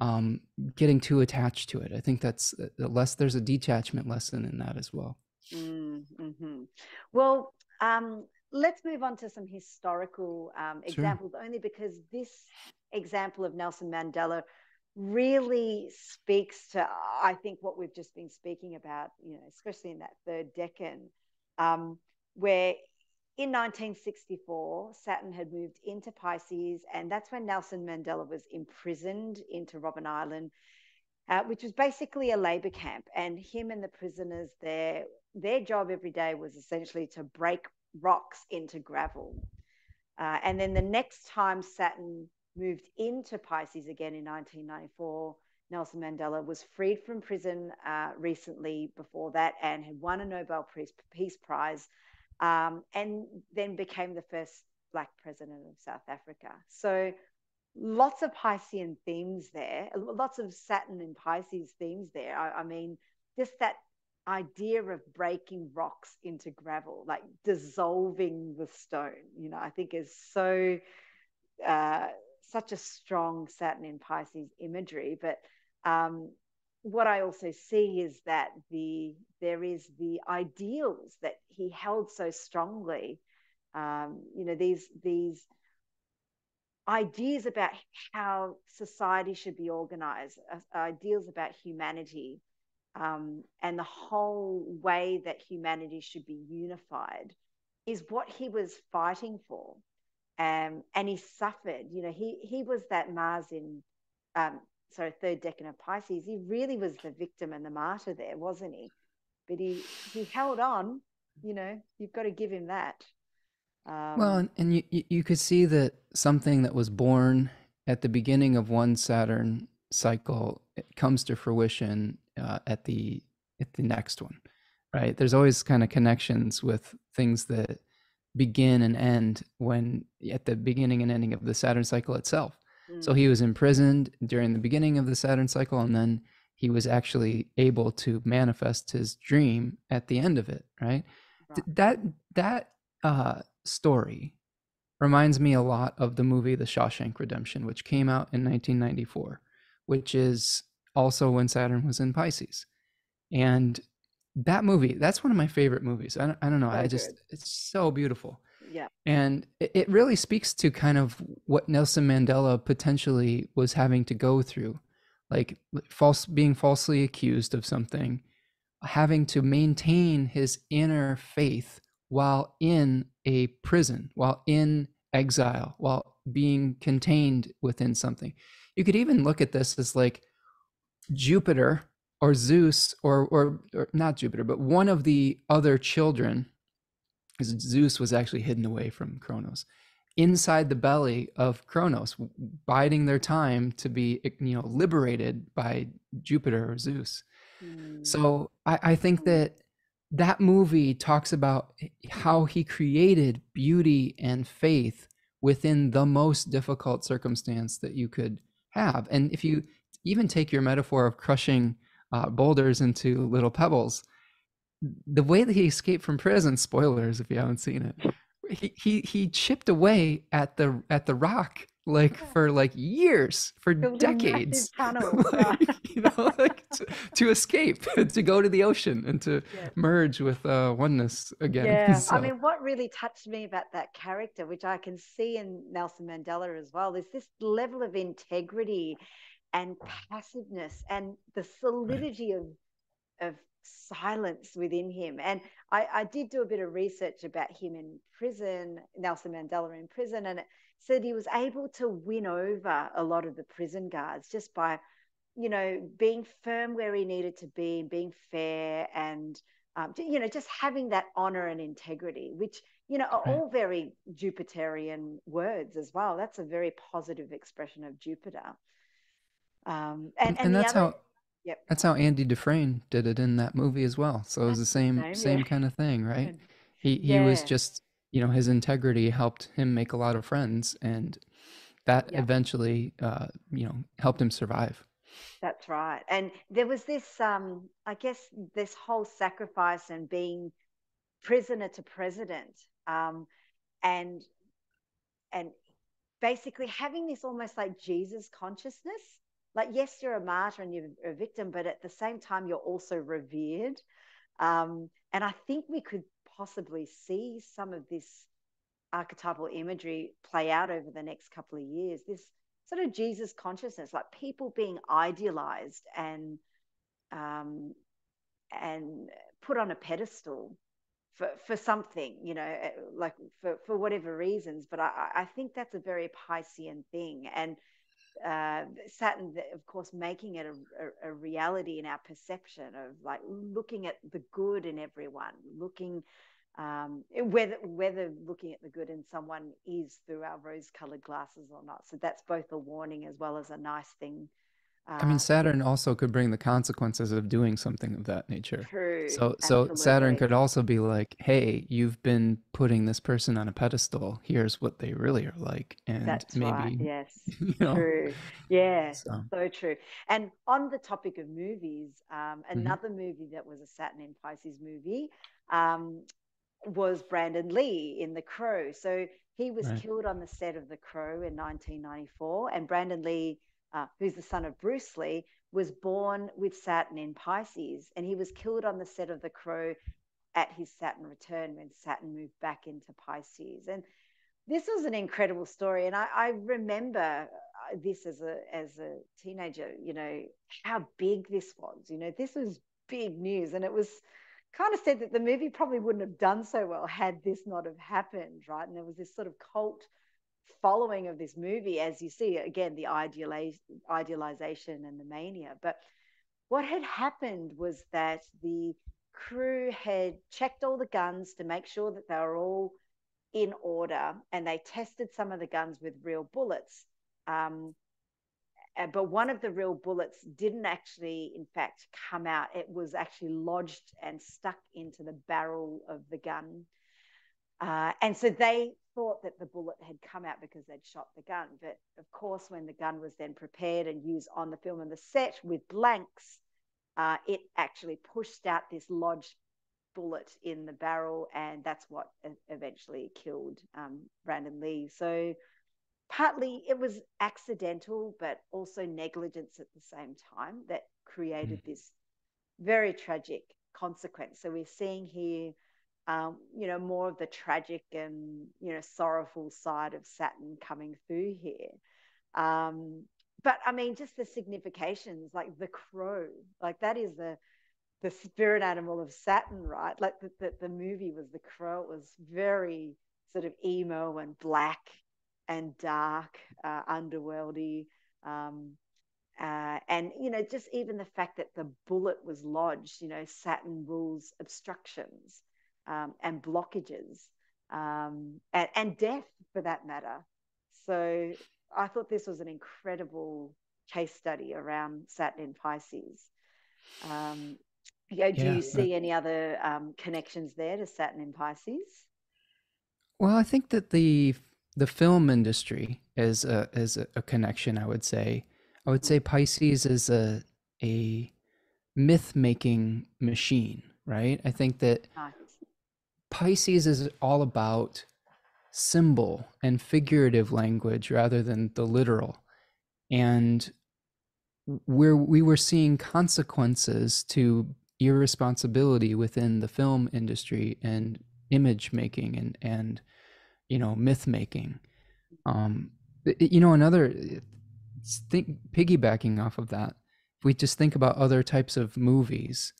um, getting too attached to it. I think that's uh, less. There's a detachment lesson in that as well.
Mm-hmm. Well, um, let's move on to some historical um, examples, sure. only because this example of Nelson Mandela really speaks to, I think, what we've just been speaking about, you know, especially in that third decan, um, where in 1964, Saturn had moved into Pisces, and that's when Nelson Mandela was imprisoned into Robben Island, uh, which was basically a labor camp. And him and the prisoners there, their job every day was essentially to break rocks into gravel. Uh, and then the next time Saturn moved into Pisces again in 1994, Nelson Mandela was freed from prison uh, recently before that and had won a Nobel Peace Prize um, and then became the first Black president of South Africa. So lots of Piscean themes there, lots of Saturn and Pisces themes there. I, I mean, just that idea of breaking rocks into gravel, like dissolving the stone, you know, I think is so uh, such a strong Saturn in Pisces imagery. But um, what I also see is that the there is the ideals that he held so strongly. Um, you know these these ideas about how society should be organized, uh, ideals about humanity, um, and the whole way that humanity should be unified, is what he was fighting for. Um, and he suffered. You know, he he was that Mars in um, sorry, third decan of Pisces, he really was the victim and the martyr there, wasn't he? But he he held on. You know, you've got to give him that.
Um, well, and, and you you could see that something that was born at the beginning of one Saturn cycle comes to fruition uh, at the at the next one, right? There's always kind of connections with things that begin and end when at the beginning and ending of the Saturn cycle itself. So he was imprisoned during the beginning of the Saturn cycle, and then he was actually able to manifest his dream at the end of it. Right? That that uh, story reminds me a lot of the movie The Shawshank Redemption, which came out in 1994, which is also when Saturn was in Pisces, and that movie that's one of my favorite movies. I don't, I don't know. I oh, just it's so beautiful.
Yeah.
And it really speaks to kind of what Nelson Mandela potentially was having to go through, like false being falsely accused of something, having to maintain his inner faith while in a prison, while in exile, while being contained within something. You could even look at this as like Jupiter or Zeus or, or, or not Jupiter, but one of the other children because Zeus was actually hidden away from Kronos inside the belly of Kronos, biding their time to be, you know, liberated by Jupiter or Zeus. Mm. So I, I think that that movie talks about how he created beauty and faith within the most difficult circumstance that you could have. And if you even take your metaphor of crushing uh, boulders into little pebbles, the way that he escaped from prison, spoilers if you haven't seen it, he, he, he chipped away at the at the rock like for like years for Building decades
like,
you know like to, to, escape to go to the ocean and to yeah. merge with uh oneness again
yeah so. i mean what really touched me about that character which i can see in nelson mandela as well is this level of integrity and passiveness and the solidity of of silence within him. And I, I, did do a bit of research about him in prison, Nelson Mandela in prison, and it said he was able to win over a lot of the prison guards just by, you know, being firm where he needed to be and being fair and, um, you know, just having that honor and integrity, which, you know, are all very Jupiterian words as well. That's a very positive expression of Jupiter. Um, and, and,
and that's other, how Yep. That's how Andy Dufresne did it in that movie as well. So it was the same same, same yeah. kind of thing, right? He he yeah. was just you know his integrity helped him make a lot of friends, and that yeah. eventually uh, you know helped him survive.
That's right. And there was this um I guess this whole sacrifice and being prisoner to president um and and basically having this almost like Jesus consciousness like yes you're a martyr and you're a victim but at the same time you're also revered um, and i think we could possibly see some of this archetypal imagery play out over the next couple of years this sort of jesus consciousness like people being idealized and um, and put on a pedestal for, for something, you know, eh, like for, for whatever reasons. But I, I think that's a very Piscean thing. And uh, Saturn, of course, making it a, a, a, reality in our perception of like looking at the good in everyone, looking um, whether whether looking at the good in someone is through our rose-colored glasses or not. So that's both a warning as well as a nice thing
I mean, uh, Saturn also could bring the consequences of doing something of that nature.
True.
So, so Saturn could also be like, "Hey, you've been putting this person on a pedestal. Here's what they really are like." And
That's
maybe,
right. Yes. You know, true. Yeah. So. so. true. And on the topic of movies, um, mm-hmm. another mm-hmm. movie that was a Saturn in Pisces movie um, was Brandon Lee in The Crow. So he was right. killed on the set of The Crow in 1994, and Brandon Lee uh, who's the son of Bruce Lee, was born with Saturn in Pisces, and he was killed on the set of The Crow at his Saturn return when Saturn moved back into Pisces. And this was an incredible story, and I, I remember uh, this as a as a teenager. You know how big this was. You know this was big news, and it was kind of said that the movie probably wouldn't have done so well had this not have happened, right? And there was this sort of cult following of this movie as you see again the idealization and the mania. But what had happened was that the crew had checked all the guns to make sure that they were all in order and they tested some of the guns with real bullets. Um, but one of the real bullets didn't actually in fact come out. It was actually lodged and stuck into the barrel of the gun. Uh, and so they thought that the bullet had come out because they'd shot the gun. But of course, when the gun was then prepared and used on the film and the set with blanks, uh, it actually pushed out this lodged bullet in the barrel, and that's what eventually killed um, Brandon Lee. So partly it was accidental, but also negligence at the same time that created mm. this very tragic consequence. So we're seeing here um, you know, more of the tragic and, you know, sorrowful side of Saturn coming through here. Um, but I mean, just the significations, like the crow, like that is the the spirit animal of Saturn, right? Like the, the, the movie was the crow. It was very sort of emo and black and dark, uh, underworldy. Um, uh, and you know, just even the fact that the bullet was lodged, you know, Saturn rules obstructions um, and blockages um, and, and death for that matter. So I thought this was an incredible case study around Saturn in Pisces. Um, Yeah, do yeah, you see any other um, connections there to Saturn in Pisces?
Well, I think that the the film industry is a is a, a connection. I would say. I would say Pisces is a a myth making machine, right? I think that Pisces is all about symbol and figurative language rather than the literal. And where we were seeing consequences to irresponsibility within the film industry and image making and and you know myth making um you know another think piggybacking off of that if we just think about other types of movies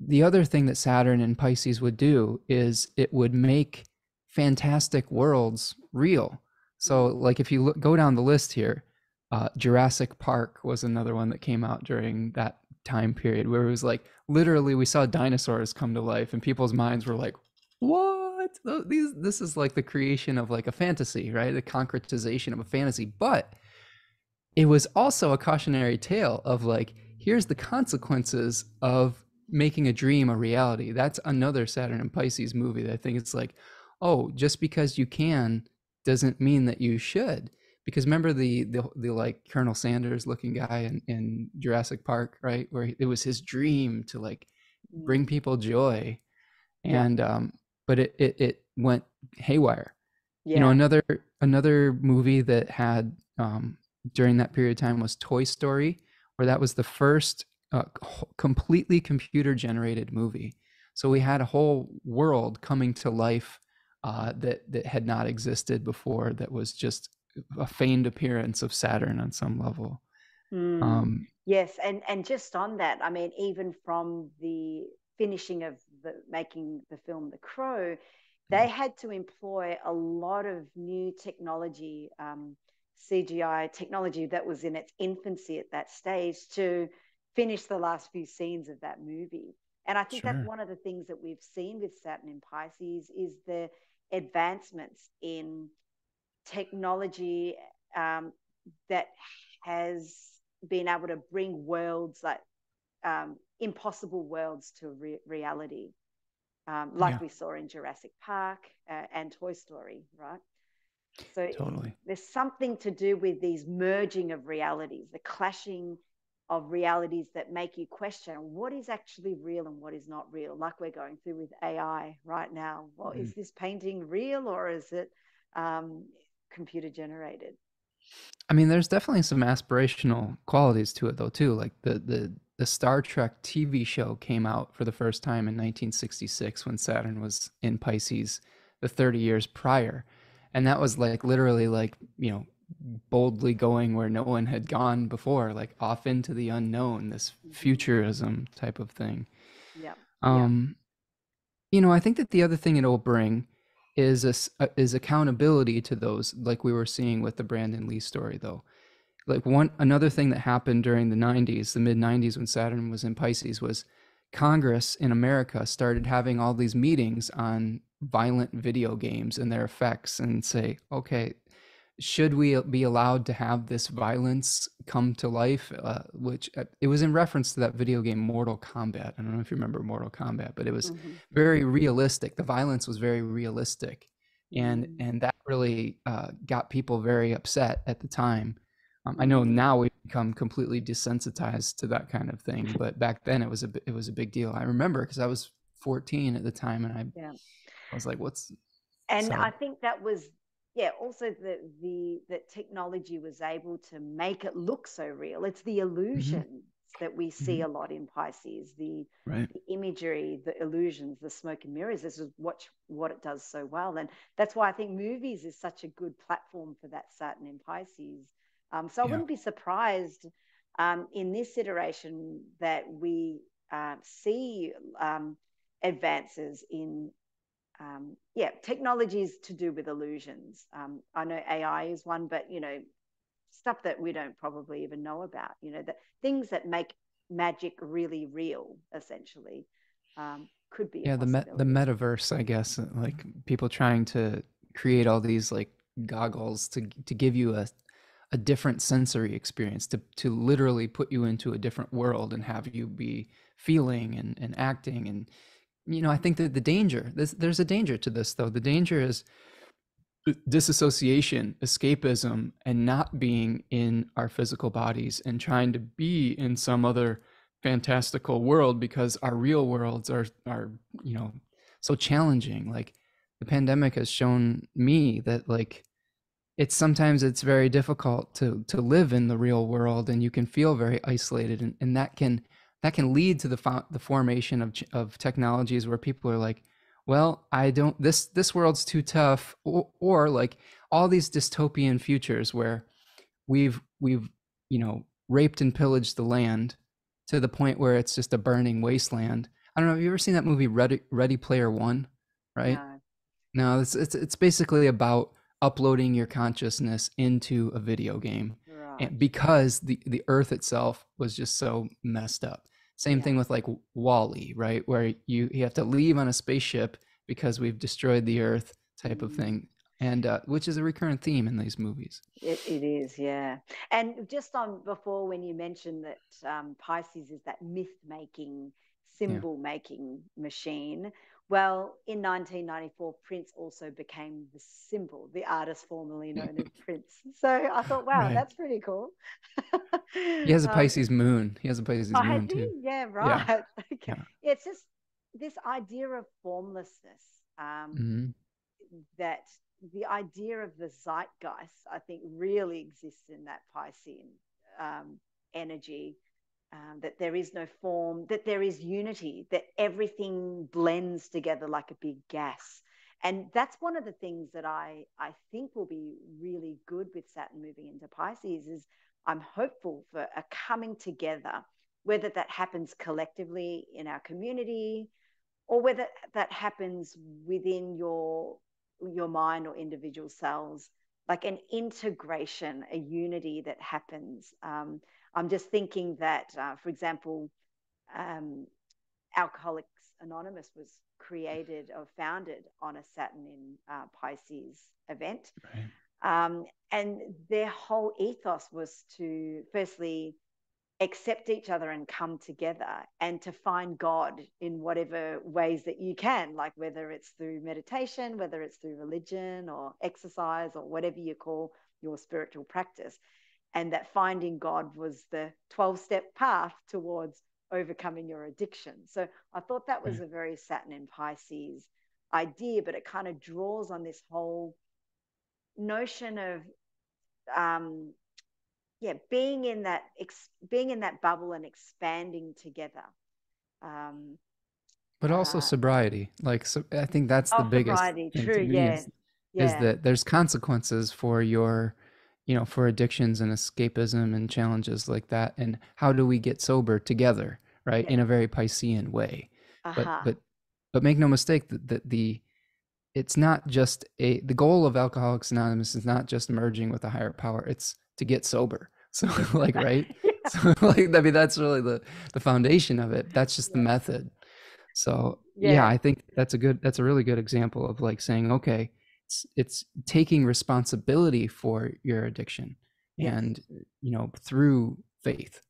the other thing that saturn and pisces would do is it would make fantastic worlds real. So like if you look, go down the list here uh, jurassic park was another one that came out during that time period where it was like literally we saw dinosaurs come to life and people's minds were like what? These this is like the creation of like a fantasy right? The concretization of a fantasy. But it was also a cautionary tale of like here's the consequences of making a dream a reality that's another saturn and pisces movie that i think it's like oh just because you can doesn't mean that you should because remember the the, the like colonel sanders looking guy in, in jurassic park right where it was his dream to like bring mm. people joy and yeah. um but it, it it went haywire yeah. you know another another movie that had um during that period of time was toy story where that was the first uh, completely computer generated movie so we had a whole world coming to life uh, that that had not existed before that was just a feigned appearance of Saturn on some level.
Mm. Um, yes, and and just on that, I mean, even from the finishing of the making the film The Crow, they mm. had to employ a lot of new technology, um, CGI technology that was in its infancy at that stage to finish the last few scenes of that movie. And I think sure. that's one of the things that we've seen with Saturn in Pisces is the advancements in technology um, that has been able to bring worlds like um, impossible worlds to re- reality, um, like yeah. we saw in Jurassic Park uh, and Toy Story, right? So totally. there's something to do with these merging of realities, the clashing of realities that make you question what is actually real and what is not real, like we're going through with AI right now. Well, mm. is this painting real or is it um, computer generated.
I mean, there's definitely some aspirational qualities to it, though, too. Like the the the Star Trek TV show came out for the first time in 1966 when Saturn was in Pisces, the 30 years prior, and that was like literally like you know boldly going where no one had gone before, like off into the unknown, this mm-hmm. futurism type of thing.
Yeah.
Um, yeah. you know, I think that the other thing it'll bring is a, uh, is accountability to those like we were seeing with the Brandon Lee story though like one another thing that happened during the 90s the mid 90s when Saturn was in Pisces was Congress in America started having all these meetings on violent video games and their effects and say okay should we be allowed to have this violence come to life? Uh, which uh, it was in reference to that video game Mortal Kombat. I don't know if you remember Mortal Kombat, but it was mm-hmm. very realistic. The violence was very realistic, and mm-hmm. and that really uh, got people very upset at the time. Um, I know now we've become completely desensitized to that kind of thing, but back then it was a it was a big deal. I remember because I was 14 at the time, and I yeah. I was like, "What's?"
And so, I think that was yeah, also the the that technology was able to make it look so real. It's the illusions mm-hmm. that we see mm-hmm. a lot in Pisces, the, right. the, imagery, the illusions, the smoke and mirrors. This is what what it does so well, and that's why I think movies is such a good platform for that Saturn in Pisces. Um, so I wouldn't be surprised um, in this iteration that we uh, see um, advances in um, yeah, technologies to do with illusions. Um, I know AI is one, but you know, stuff that we don't probably even know about. You know, the things that make magic really real, essentially, um, could be.
Yeah, the me- the metaverse, I guess, uh, like people trying to create all these like goggles to to give you a a different sensory experience to to literally put you into a different world and have you be feeling and, and acting and you know i think that the danger this, there's a danger to this though. The danger is uh, disassociation escapism and not being in our physical bodies and trying to be in some other fantastical world because our real worlds are are you know so challenging. Like the pandemic has shown me that like it's sometimes it's very difficult to to live in the real world and you can feel very isolated and, and that can that can lead to the fo- the formation of of technologies where people are like well i don't this this world's too tough or, or like all these dystopian futures where we've we've you know raped and pillaged the land to the point where it's just a burning wasteland. I don't know have you ever seen that movie ready ready player one right? No, no it's it's, it's basically about uploading your consciousness into a video game right. and because the the earth itself was just so messed up same yeah. thing with like WALL-E, right? Where you you have to leave on a spaceship because we've destroyed the Earth, type mm-hmm. of thing, and uh, which is a recurrent theme in these movies.
It, it is, yeah. And just on before when you mentioned that um, Pisces is that myth making, symbol making yeah. machine. Well, in 1994, Prince also became the symbol, the artist formerly known as Prince. So I thought, wow, right. that's pretty cool.
he has a um, Pisces um, moon. He has a Pisces oh, moon too.
Yeah, right. Yeah. okay. Yeah. It's just this idea of formlessness um, mm-hmm. that the idea of the zeitgeist, I think, really exists in that Piscean um, energy um, that there is no form, that there is unity, that everything blends together like a big gas. And that's one of the things that I, I think will be really good with Saturn moving into Pisces is I'm hopeful for a coming together, whether that happens collectively in our community or whether that happens within your your mind or individual cells, like an integration, a unity that happens. Um, I'm just thinking that, uh, for example, um, Alcoholics Anonymous was created or founded on a Saturn in uh, Pisces event. Right. Um, and their whole ethos was to, firstly, accept each other and come together and to find God in whatever ways that you can, like whether it's through meditation, whether it's through religion or exercise or whatever you call your spiritual practice and that finding God was the 12 step path towards overcoming your addiction. So I thought that was a very Saturn in Pisces idea, but it kind of draws on this whole notion of, um, yeah, being in that ex- being in that bubble and expanding together. Um,
but also uh, sobriety, like so, I think that's the oh, biggest.
Sobriety, true, yeah.
Is, yeah. is that there's consequences for your you know, for addictions and escapism and challenges like that. And how do we get sober together, right? Yeah. In a very Piscean way. Uh-huh. But but but make no mistake that the, the it's not just a the goal of Alcoholics Anonymous is not just merging with a higher power. It's to get sober. So like right. yeah. So like I mean that's really the the foundation of it. That's just yeah. the method. So yeah. yeah, I think that's a good that's a really good example of like saying, okay, it's it's taking responsibility for your addiction yes. and you know through faith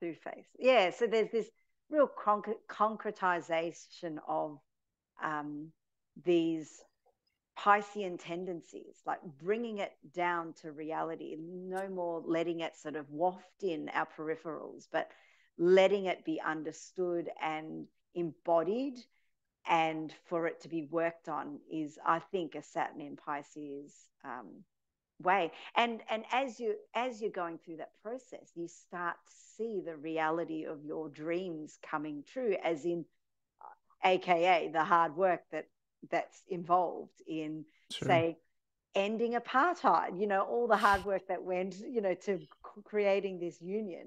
through faith yeah so there's this real conc- concretization of um, these Piscean tendencies, like bringing it down to reality, no more letting it sort of waft in our peripherals, but letting it be understood and embodied and for it to be worked on is i think a saturn in pisces um, way and and as you as you're going through that process you start to see the reality of your dreams coming true as in aka the hard work that that's involved in sure. say ending apartheid you know all the hard work that went you know to creating this union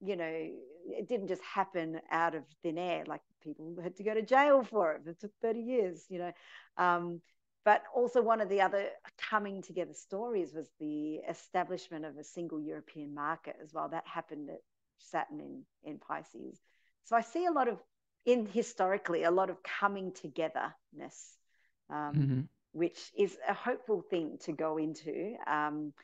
you know it didn't just happen out of thin air like people had to go to jail for it. It took 30 years, you know. Um, but also, one of the other coming together stories was the establishment of a single European market as well. That happened at Saturn in, in Pisces. So I see a lot of, in historically, a lot of coming togetherness, um, mm-hmm. which is a hopeful thing to go into um,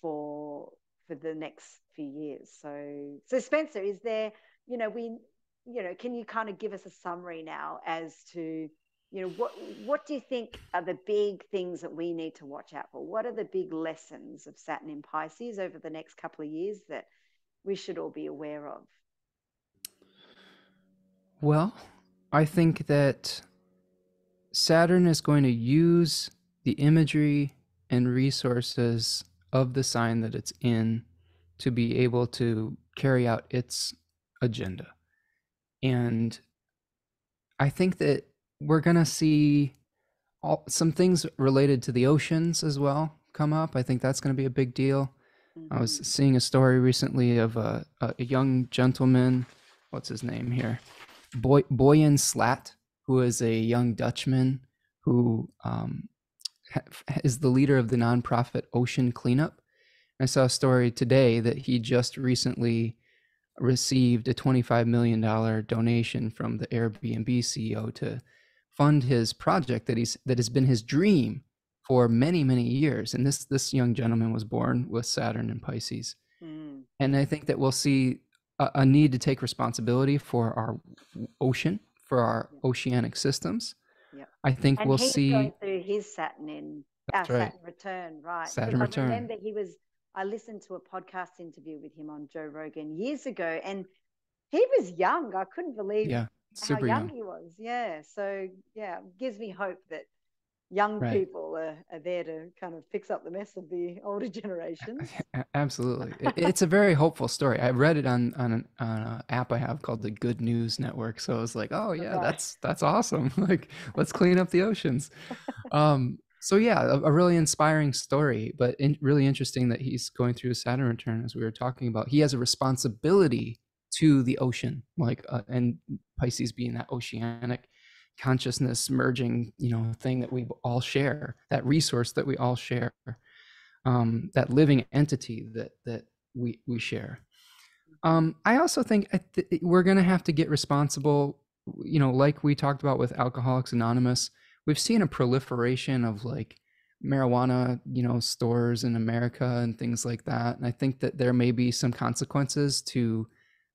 for for the next few years. So, so Spencer, is there, you know, we you know, can you kind of give us a summary now as to, you know, what what do you think are the big things that we need to watch out for? What are the big lessons of Saturn in Pisces over the next couple of years that we should all be aware of?
Well, I think that Saturn is going to use the imagery and resources of the sign that it's in to be able to carry out its agenda. And I think that we're going to see all, some things related to the oceans as well come up. I think that's going to be a big deal. Mm-hmm. I was mm-hmm. seeing a story recently of a, a young gentleman. What's his name here? Boy, Boyan Slat, who is a young Dutchman who um, is the leader of the nonprofit Ocean Cleanup. I saw a story today that he just recently received a $25 million donation from the Airbnb CEO to fund his project that he's that has been his dream for many many years and this this young gentleman was born with Saturn and Pisces mm. and I think that we'll see a, a, need to take responsibility for our ocean for our oceanic systems yeah. I think
and
we'll
he's
see
going through his Saturn in uh, right. Saturn return right
Saturn return
I remember he was I listened to a podcast interview with him on Joe Rogan years ago, and he was young. I couldn't believe
yeah, super
how young,
young,
he was. Yeah. So, yeah, gives me hope that young right. people are, are, there to kind of fix up the mess of the older generations.
Absolutely. it's a very hopeful story. I read it on, on an, on an app I have called the Good News Network. So I was like, oh, yeah, right. that's that's awesome. like, let's clean up the oceans. Um, so yeah, a, a, really inspiring story, but in, really interesting that he's going through a Saturn return, as we were talking about. He has a responsibility to the ocean, like uh, and Pisces being that oceanic consciousness merging, you know, thing that we all share, that resource that we all share, um, that living entity that that we we share. Um, I also think we're going to have to get responsible, you know, like we talked about with Alcoholics Anonymous we've seen a proliferation of like marijuana, you know, stores in America and things like that. And I think that there may be some consequences to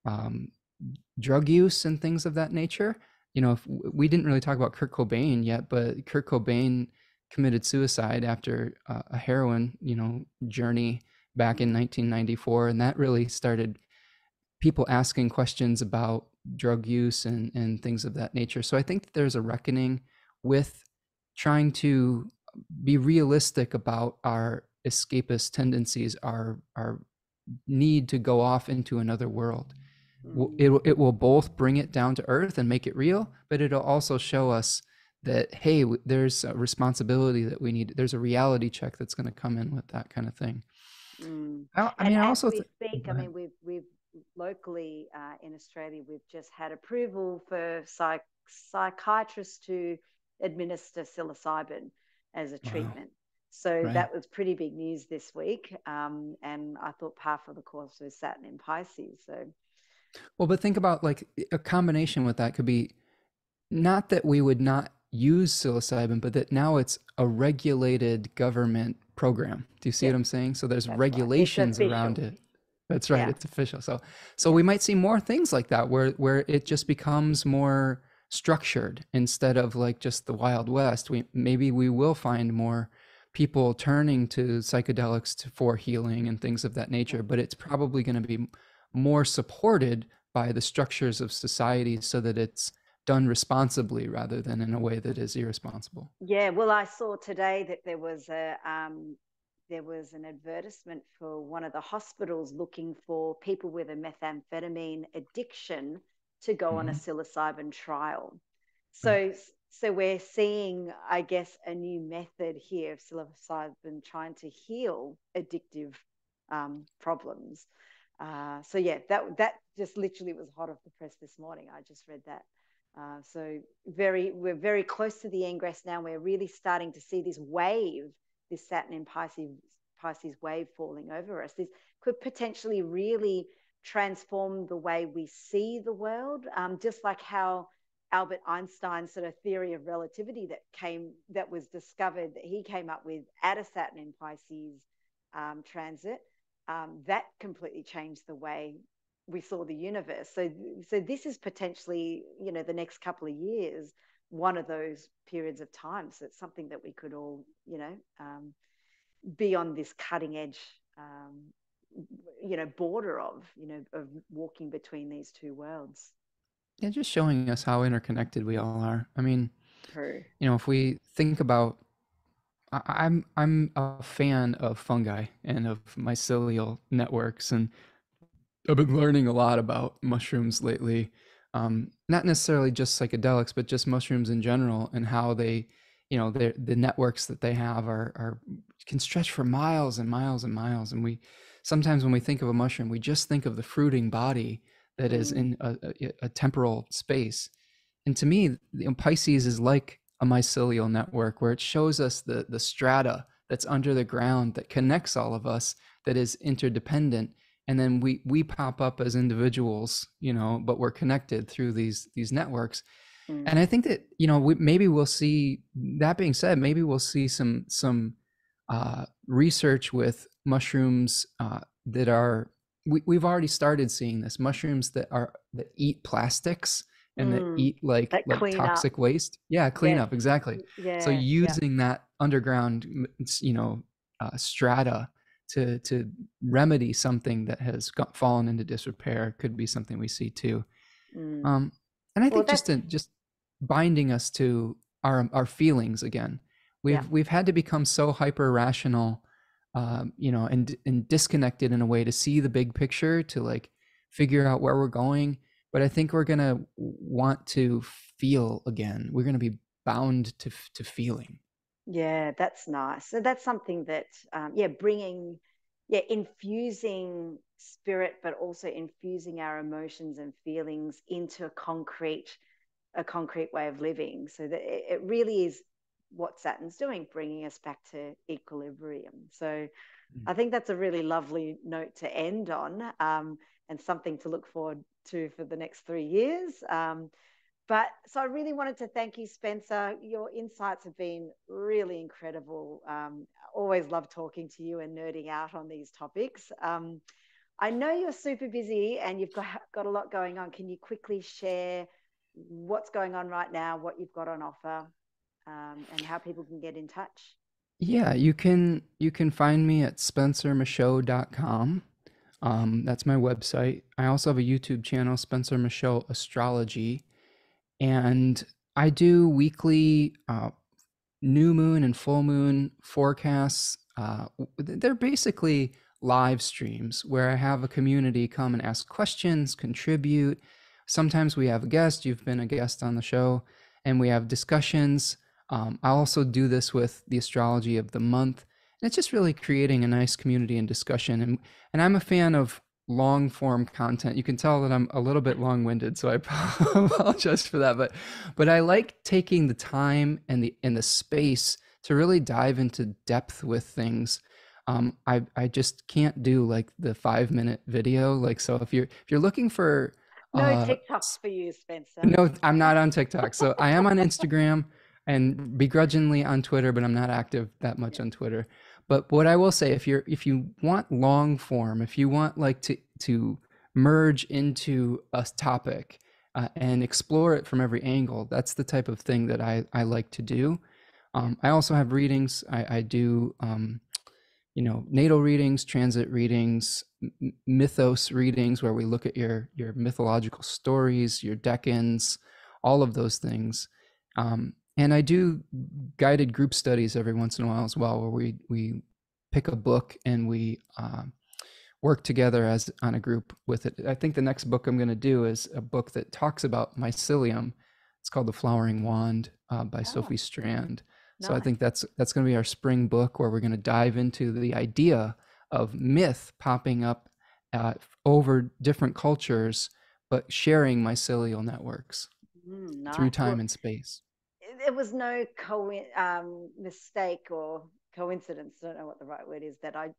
um, drug use and things of that nature. You know, if we didn't really talk about Kurt Cobain yet, but Kurt Cobain committed suicide after uh, a heroin, you know, journey back in 1994, and that really started people asking questions about drug use and and things of that nature. So I think there's a reckoning with trying to be realistic about our escapist tendencies, our our need to go off into another world. It, it will both bring it down to earth and make it real, but it'll also show us that hey, there's a responsibility that we need. There's a reality check that's going to come in with that kind of thing.
Mm. I, I mean, also we speak. I mean, we've we've locally uh, in Australia, we've just had approval for psych- psychiatrists to administer psilocybin as a treatment. Wow. So right. that was pretty big news this week. Um, and I thought par for the course was Saturn in Pisces. So,
well, but think about like a combination with that could be not that we would not use psilocybin, but that now it's a regulated government program. Do you see yeah. what I'm saying? So there's That's regulations around it. That's right. Yeah. It's official. So, so we might see more things like that where, where it just becomes more structured instead of like just the wild west we maybe we will find more people turning to psychedelics to, for healing and things of that nature but it's probably going to be more supported by the structures of society so that it's done responsibly rather than in a way that is irresponsible.
Yeah well i saw today that there was a um, there was an advertisement for one of the hospitals looking for people with a methamphetamine addiction to go mm-hmm. on a mm-hmm. psilocybin trial. So, mm-hmm. so we're seeing, I guess, a new method here of psilocybin trying to heal addictive um, problems. Uh, so yeah, that that just literally was hot off the press this morning. I just read that. Uh, so very, we're very close to the ingress now. We're really starting to see this wave, this Saturn in Pisces, Pisces wave falling over us. This could potentially really transform the way we see the world, um, just like how Albert Einstein's sort of theory of relativity that came that was discovered that he came up with at a Saturn in Pisces um, transit. Um, that completely changed the way we saw the universe. So, so this is potentially, you know, the next couple of years, one of those periods of time. So it's something that we could all, you know, um, be on this cutting edge, um, you know, border of, you know, of walking between these two worlds.
Yeah, just showing us how interconnected we all are. I mean,
True.
you know, if we think about I- I'm I'm a fan of fungi and of mycelial networks, and I've been learning a lot about mushrooms lately. Um, not necessarily just psychedelics, but just mushrooms in general, and how they, you know, the the networks that they have are are can stretch for miles and miles and miles. And we sometimes when we think of a mushroom, we just think of the fruiting body that is
Mm.
in a, a, a temporal space. And to me, you know, Pisces is like a mycelial network where it shows us the the strata that's under the ground that connects all of us that is interdependent and then we we pop up as individuals you know but we're connected through these these networks
Mm.
and i think that you know we, maybe we'll see that being said maybe we'll see some some uh, research with mushrooms uh, that are we, we've already started seeing this mushrooms that are that eat plastics and that
Mm.
eat like
That
like
clean up.
toxic waste yeah clean
Yes.
up exactly
Yeah.
so
yeah.
using that underground you know uh, strata to to remedy something that has got, fallen into disrepair could be something we see too
Mm.
um and i
Well,
think just in, just binding us to our our feelings again we've
Yeah.
we've had to become so hyper rational um you know and and disconnected in a way to see the big picture to like figure out where we're going but i think we're going to want to feel again we're going to be bound to to feeling
Yeah, that's nice. So that's something that, um, yeah, bringing, yeah, infusing spirit, but also infusing our emotions and feelings into a concrete, a concrete way of living. So that it really is what Saturn's doing, bringing us back to equilibrium. So I think that's a really lovely note to end on, um, and something to look forward to for the next three years. Um, but so I really wanted to thank you, Spencer. Your insights have been really incredible. Um, always love talking to you and nerding out on these topics. Um, I know you're super busy and you've got, got a lot going on. Can you quickly share what's going on right now, what you've got on offer, um, and how people can get in touch?
Yeah, you can you can find me at spencermichaud.com. Um, that's my website. I also have a YouTube channel, Spencer Michaud Astrology, and I do weekly uh, new moon and full moon forecasts. Uh, they're basically live streams where I have a community come and ask questions, contribute. Sometimes we have a guest. You've been a guest on the show, and we have discussions. Um, I also do this with the astrology of the month, and it's just really creating a nice community and discussion. And and I'm a fan of long form content. You can tell that I'm a little bit long winded, so I apologize for that. But but I like taking the time and the and the space to really dive into depth with things. Um, I I just can't do like the five minute video. Like so, if you're if you're looking for
No
uh,
TikToks for you, Spencer.
no, I'm not on TikTok. So I am on Instagram and begrudgingly on Twitter, but I'm not active that much on Twitter. But what I will say, if you're if you want long form, if you want like to to merge into a topic uh, and explore it from every angle, that's the type of thing that I I like to do. Um, I also have readings. I, I do um, you know natal readings, transit readings, mythos readings, where we look at your your mythological stories, your decans, all of those things. Um, and I do guided group studies every once in a while as well, where we we pick a book and we uh, work together as on a group with it. I think the next book I'm going to do is a book that talks about mycelium. It's called The Flowering Wand uh, by
Oh.
Sophie Strand. So I think that's that's going to be our spring book where we're going to dive into the idea of myth popping up uh, over different cultures, but sharing mycelial networks
Mm,
through time
Well,
and space.
There was no co- um, mistake or coincidence. I don't know what the right word is that I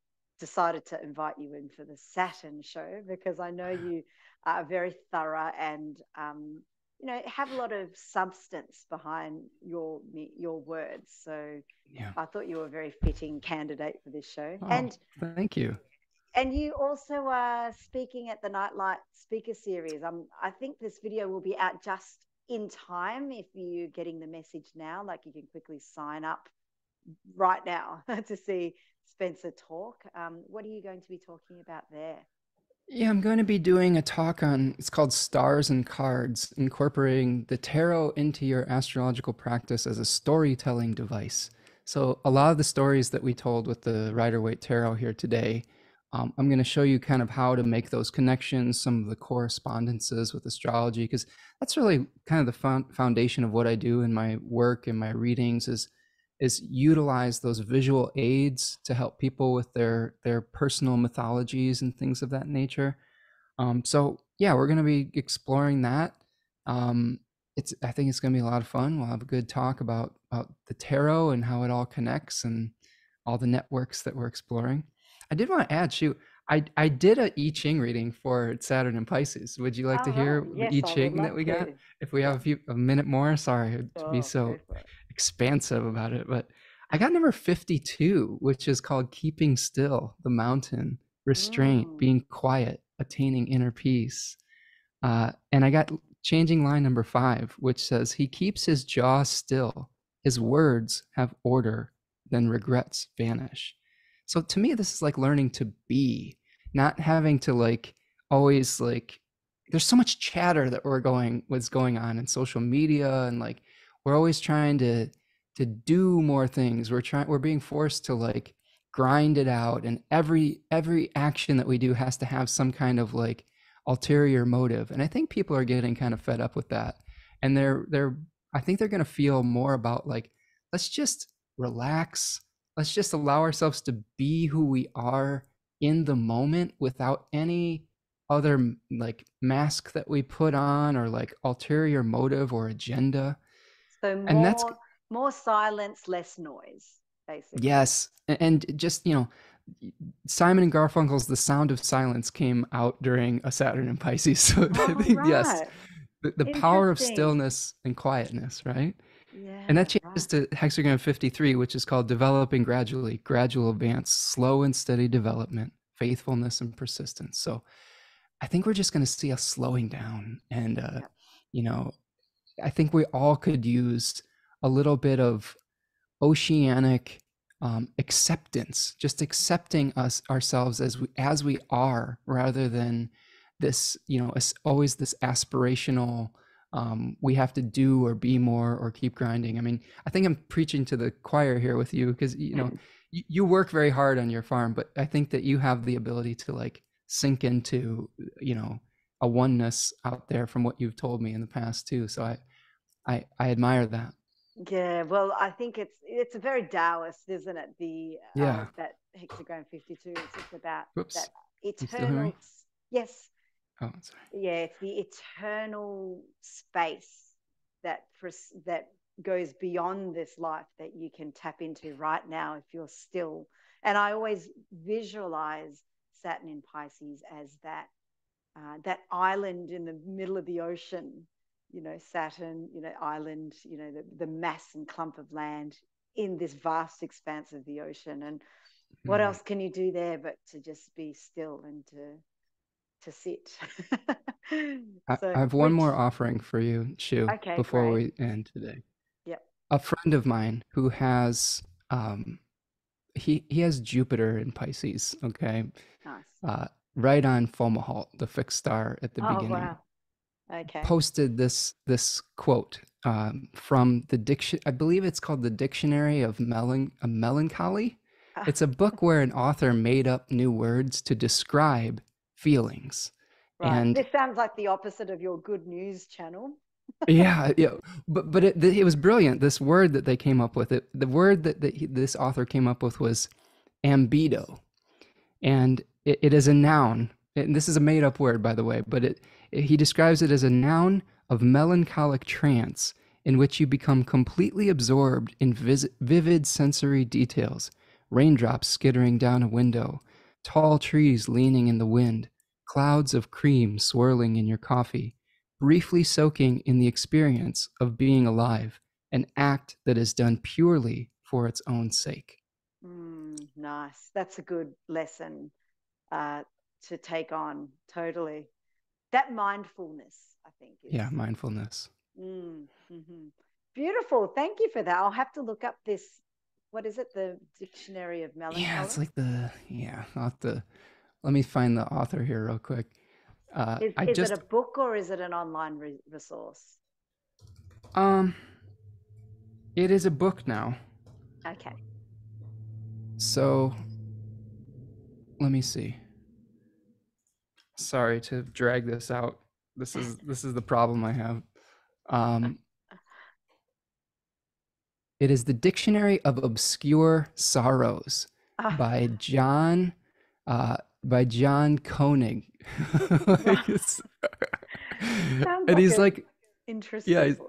decided to invite you in for the Saturn show because I know you are very thorough and um, you know have a lot of substance behind your your words. So
Yeah.
I thought you were a very fitting candidate for this show.
Oh,
And
thank you.
and you also are speaking at the Nightlight Speaker Series. Um, I think this video will be out just in time if you're getting the message now. Like you can quickly sign up right now to see Spencer talk. Um, what are you going to be talking about there?
Yeah, I'm going to be doing a talk on it's called Stars and Cards, incorporating the tarot into your astrological practice as a storytelling device. So, a lot of the stories that we told with the Rider Waite Tarot here today, um, I'm going to show you kind of how to make those connections, some of the correspondences with astrology, because that's really kind of the foundation of what I do in my work and my readings is is utilize those visual aids to help people with their their personal mythologies and things of that nature. Um, so yeah, we're going to be exploring that. Um, it's I think it's going to be a lot of fun. We'll have a good talk about about the tarot and how it all connects and all the networks that we're exploring. I did want to add, shoot, I I did a I Ching reading for Saturn and Pisces. Would you like to hear yes, the I Ching that we to. got? If we have a few a minute more, sorry to be oh, so expansive about it, but I got number 52, which is called Keeping Still, the Mountain, Restraint, mm. Being Quiet, Attaining Inner Peace. Uh, and I got changing line number five, which says, He keeps his jaw still, his words have order, then regrets vanish. So to me, this is like learning to be, not having to like always like, there's so much chatter that we're going, what's going on in social media and like, we're always trying to to do more things. We're trying we're being forced to like grind it out and every every action that we do has to have some kind of like ulterior motive. And i think people are getting kind of fed up with that. And they're they're i think they're going to feel more about like let's just relax let's just allow ourselves to be who we are in the moment without any other like mask that we put on or like ulterior motive or agenda
so more, and that's more silence, less noise, basically.
Yes, and just you know, Simon and Garfunkel's "The Sound of Silence" came out during a Saturn in Pisces, so oh, right. yes, the, the power of stillness and quietness, right? Yeah, and that changes to hexagram 53, which is called developing gradually, gradual advance, slow and steady development, faithfulness and persistence. So I think we're just going to see us slowing down and, uh, you know, I think we all could use a little bit of oceanic um, acceptance, just accepting us ourselves as we as we are, rather than this, you know, always this aspirational. Um, we have to do or be more or keep grinding. I mean, I think I'm preaching to the choir here with you because you know you, you work very hard on your farm, but I think that you have the ability to like sink into you know a oneness out there from what you've told me in the past too. So I I, I admire that.
Yeah, well, I think it's it's a very Taoist, isn't it? The uh, yeah uh, that hexagram fifty two. It's just about Whoops. that eternal. Yes. Oh, sorry. Yeah, it's the eternal space that that goes beyond this life that you can tap into right now if you're still. And I always visualize Saturn in Pisces as that uh, that island in the middle of the ocean you know, Saturn, you know, island, you know, the, the mass and clump of land in this vast expanse of the ocean. And what mm. else can you do there but to just be still and to to sit?
so, I have one more offering for you, Shu, okay, before great. we end today.
Yep.
A friend of mine who has um he he has Jupiter in Pisces, okay? Nice. Uh, right on Fomalhaut, the fixed star at the beginning. oh, beginning. Wow
okay.
posted this this quote um, from the diction. I believe it's called the Dictionary of Melan- Melancholy. Ah. It's a book where an author made up new words to describe feelings.
Right. And this sounds like the opposite of your good news channel.
yeah, yeah, but but it, it was brilliant. This word that they came up with, it the word that, that he, this author came up with was ambedo, and it, it is a noun. And this is a made up word, by the way, but it he describes it as a noun of melancholic trance in which you become completely absorbed in vis- vivid sensory details raindrops skittering down a window, tall trees leaning in the wind, clouds of cream swirling in your coffee, briefly soaking in the experience of being alive, an act that is done purely for its own sake.
Mm, nice. That's a good lesson uh, to take on totally. That mindfulness, I think.
Is, yeah, mindfulness.
Mm, mm-hmm. Beautiful. Thank you for that. I'll have to look up this. What is it? The Dictionary of Melancholy.
Yeah, it's like the yeah. I'll have to let me find the author here real quick.
Uh, is, I is just, it a book or is it an online re- resource?
Um, it is a book now.
Okay.
So, let me see. Sorry to drag this out. This is this is the problem I have. Um, it is the Dictionary of Obscure Sorrows ah. by John uh, by John Koenig. like and he's like
interesting.
Yeah, he's,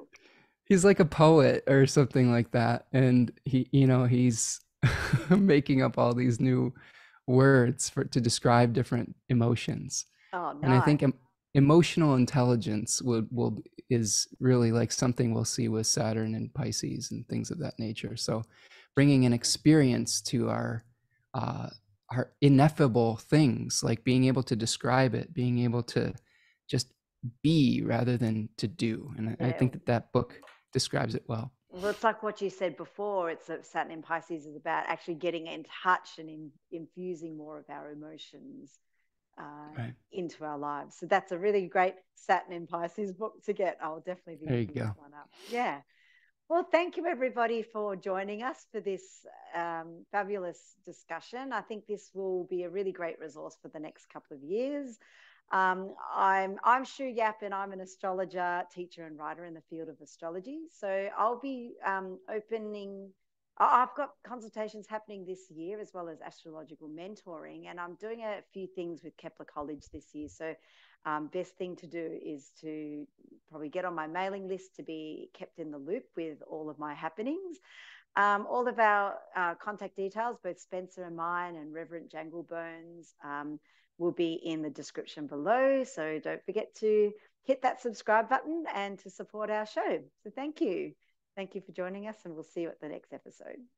he's like a poet or something like that, and he, you know, he's making up all these new words for to describe different emotions.
Oh, nice.
and I think emotional intelligence will will is really like something we'll see with Saturn and Pisces and things of that nature. So, bringing an experience to our uh, our ineffable things, like being able to describe it, being able to just be rather than to do. And yeah. I think that that book describes it well.
Well, it's like what you said before. It's that Saturn in Pisces is about actually getting in touch and in, infusing more of our emotions uh, right. into our lives. So that's a really great Saturn in Pisces book to get. I'll definitely be
there. You go.
One up. Yeah. Well, thank you everybody for joining us for this um, fabulous discussion. I think this will be a really great resource for the next couple of years. Um, I'm I'm Shu Yap, and I'm an astrologer, teacher, and writer in the field of astrology. So I'll be um, opening I've got consultations happening this year as well as astrological mentoring, and I'm doing a few things with Kepler College this year. So, um, best thing to do is to probably get on my mailing list to be kept in the loop with all of my happenings. Um, all of our uh, contact details, both Spencer and mine, and Reverend Janglebones, um, will be in the description below. So don't forget to hit that subscribe button and to support our show. So thank you. Thank you for joining us, and we'll see you at the next episode.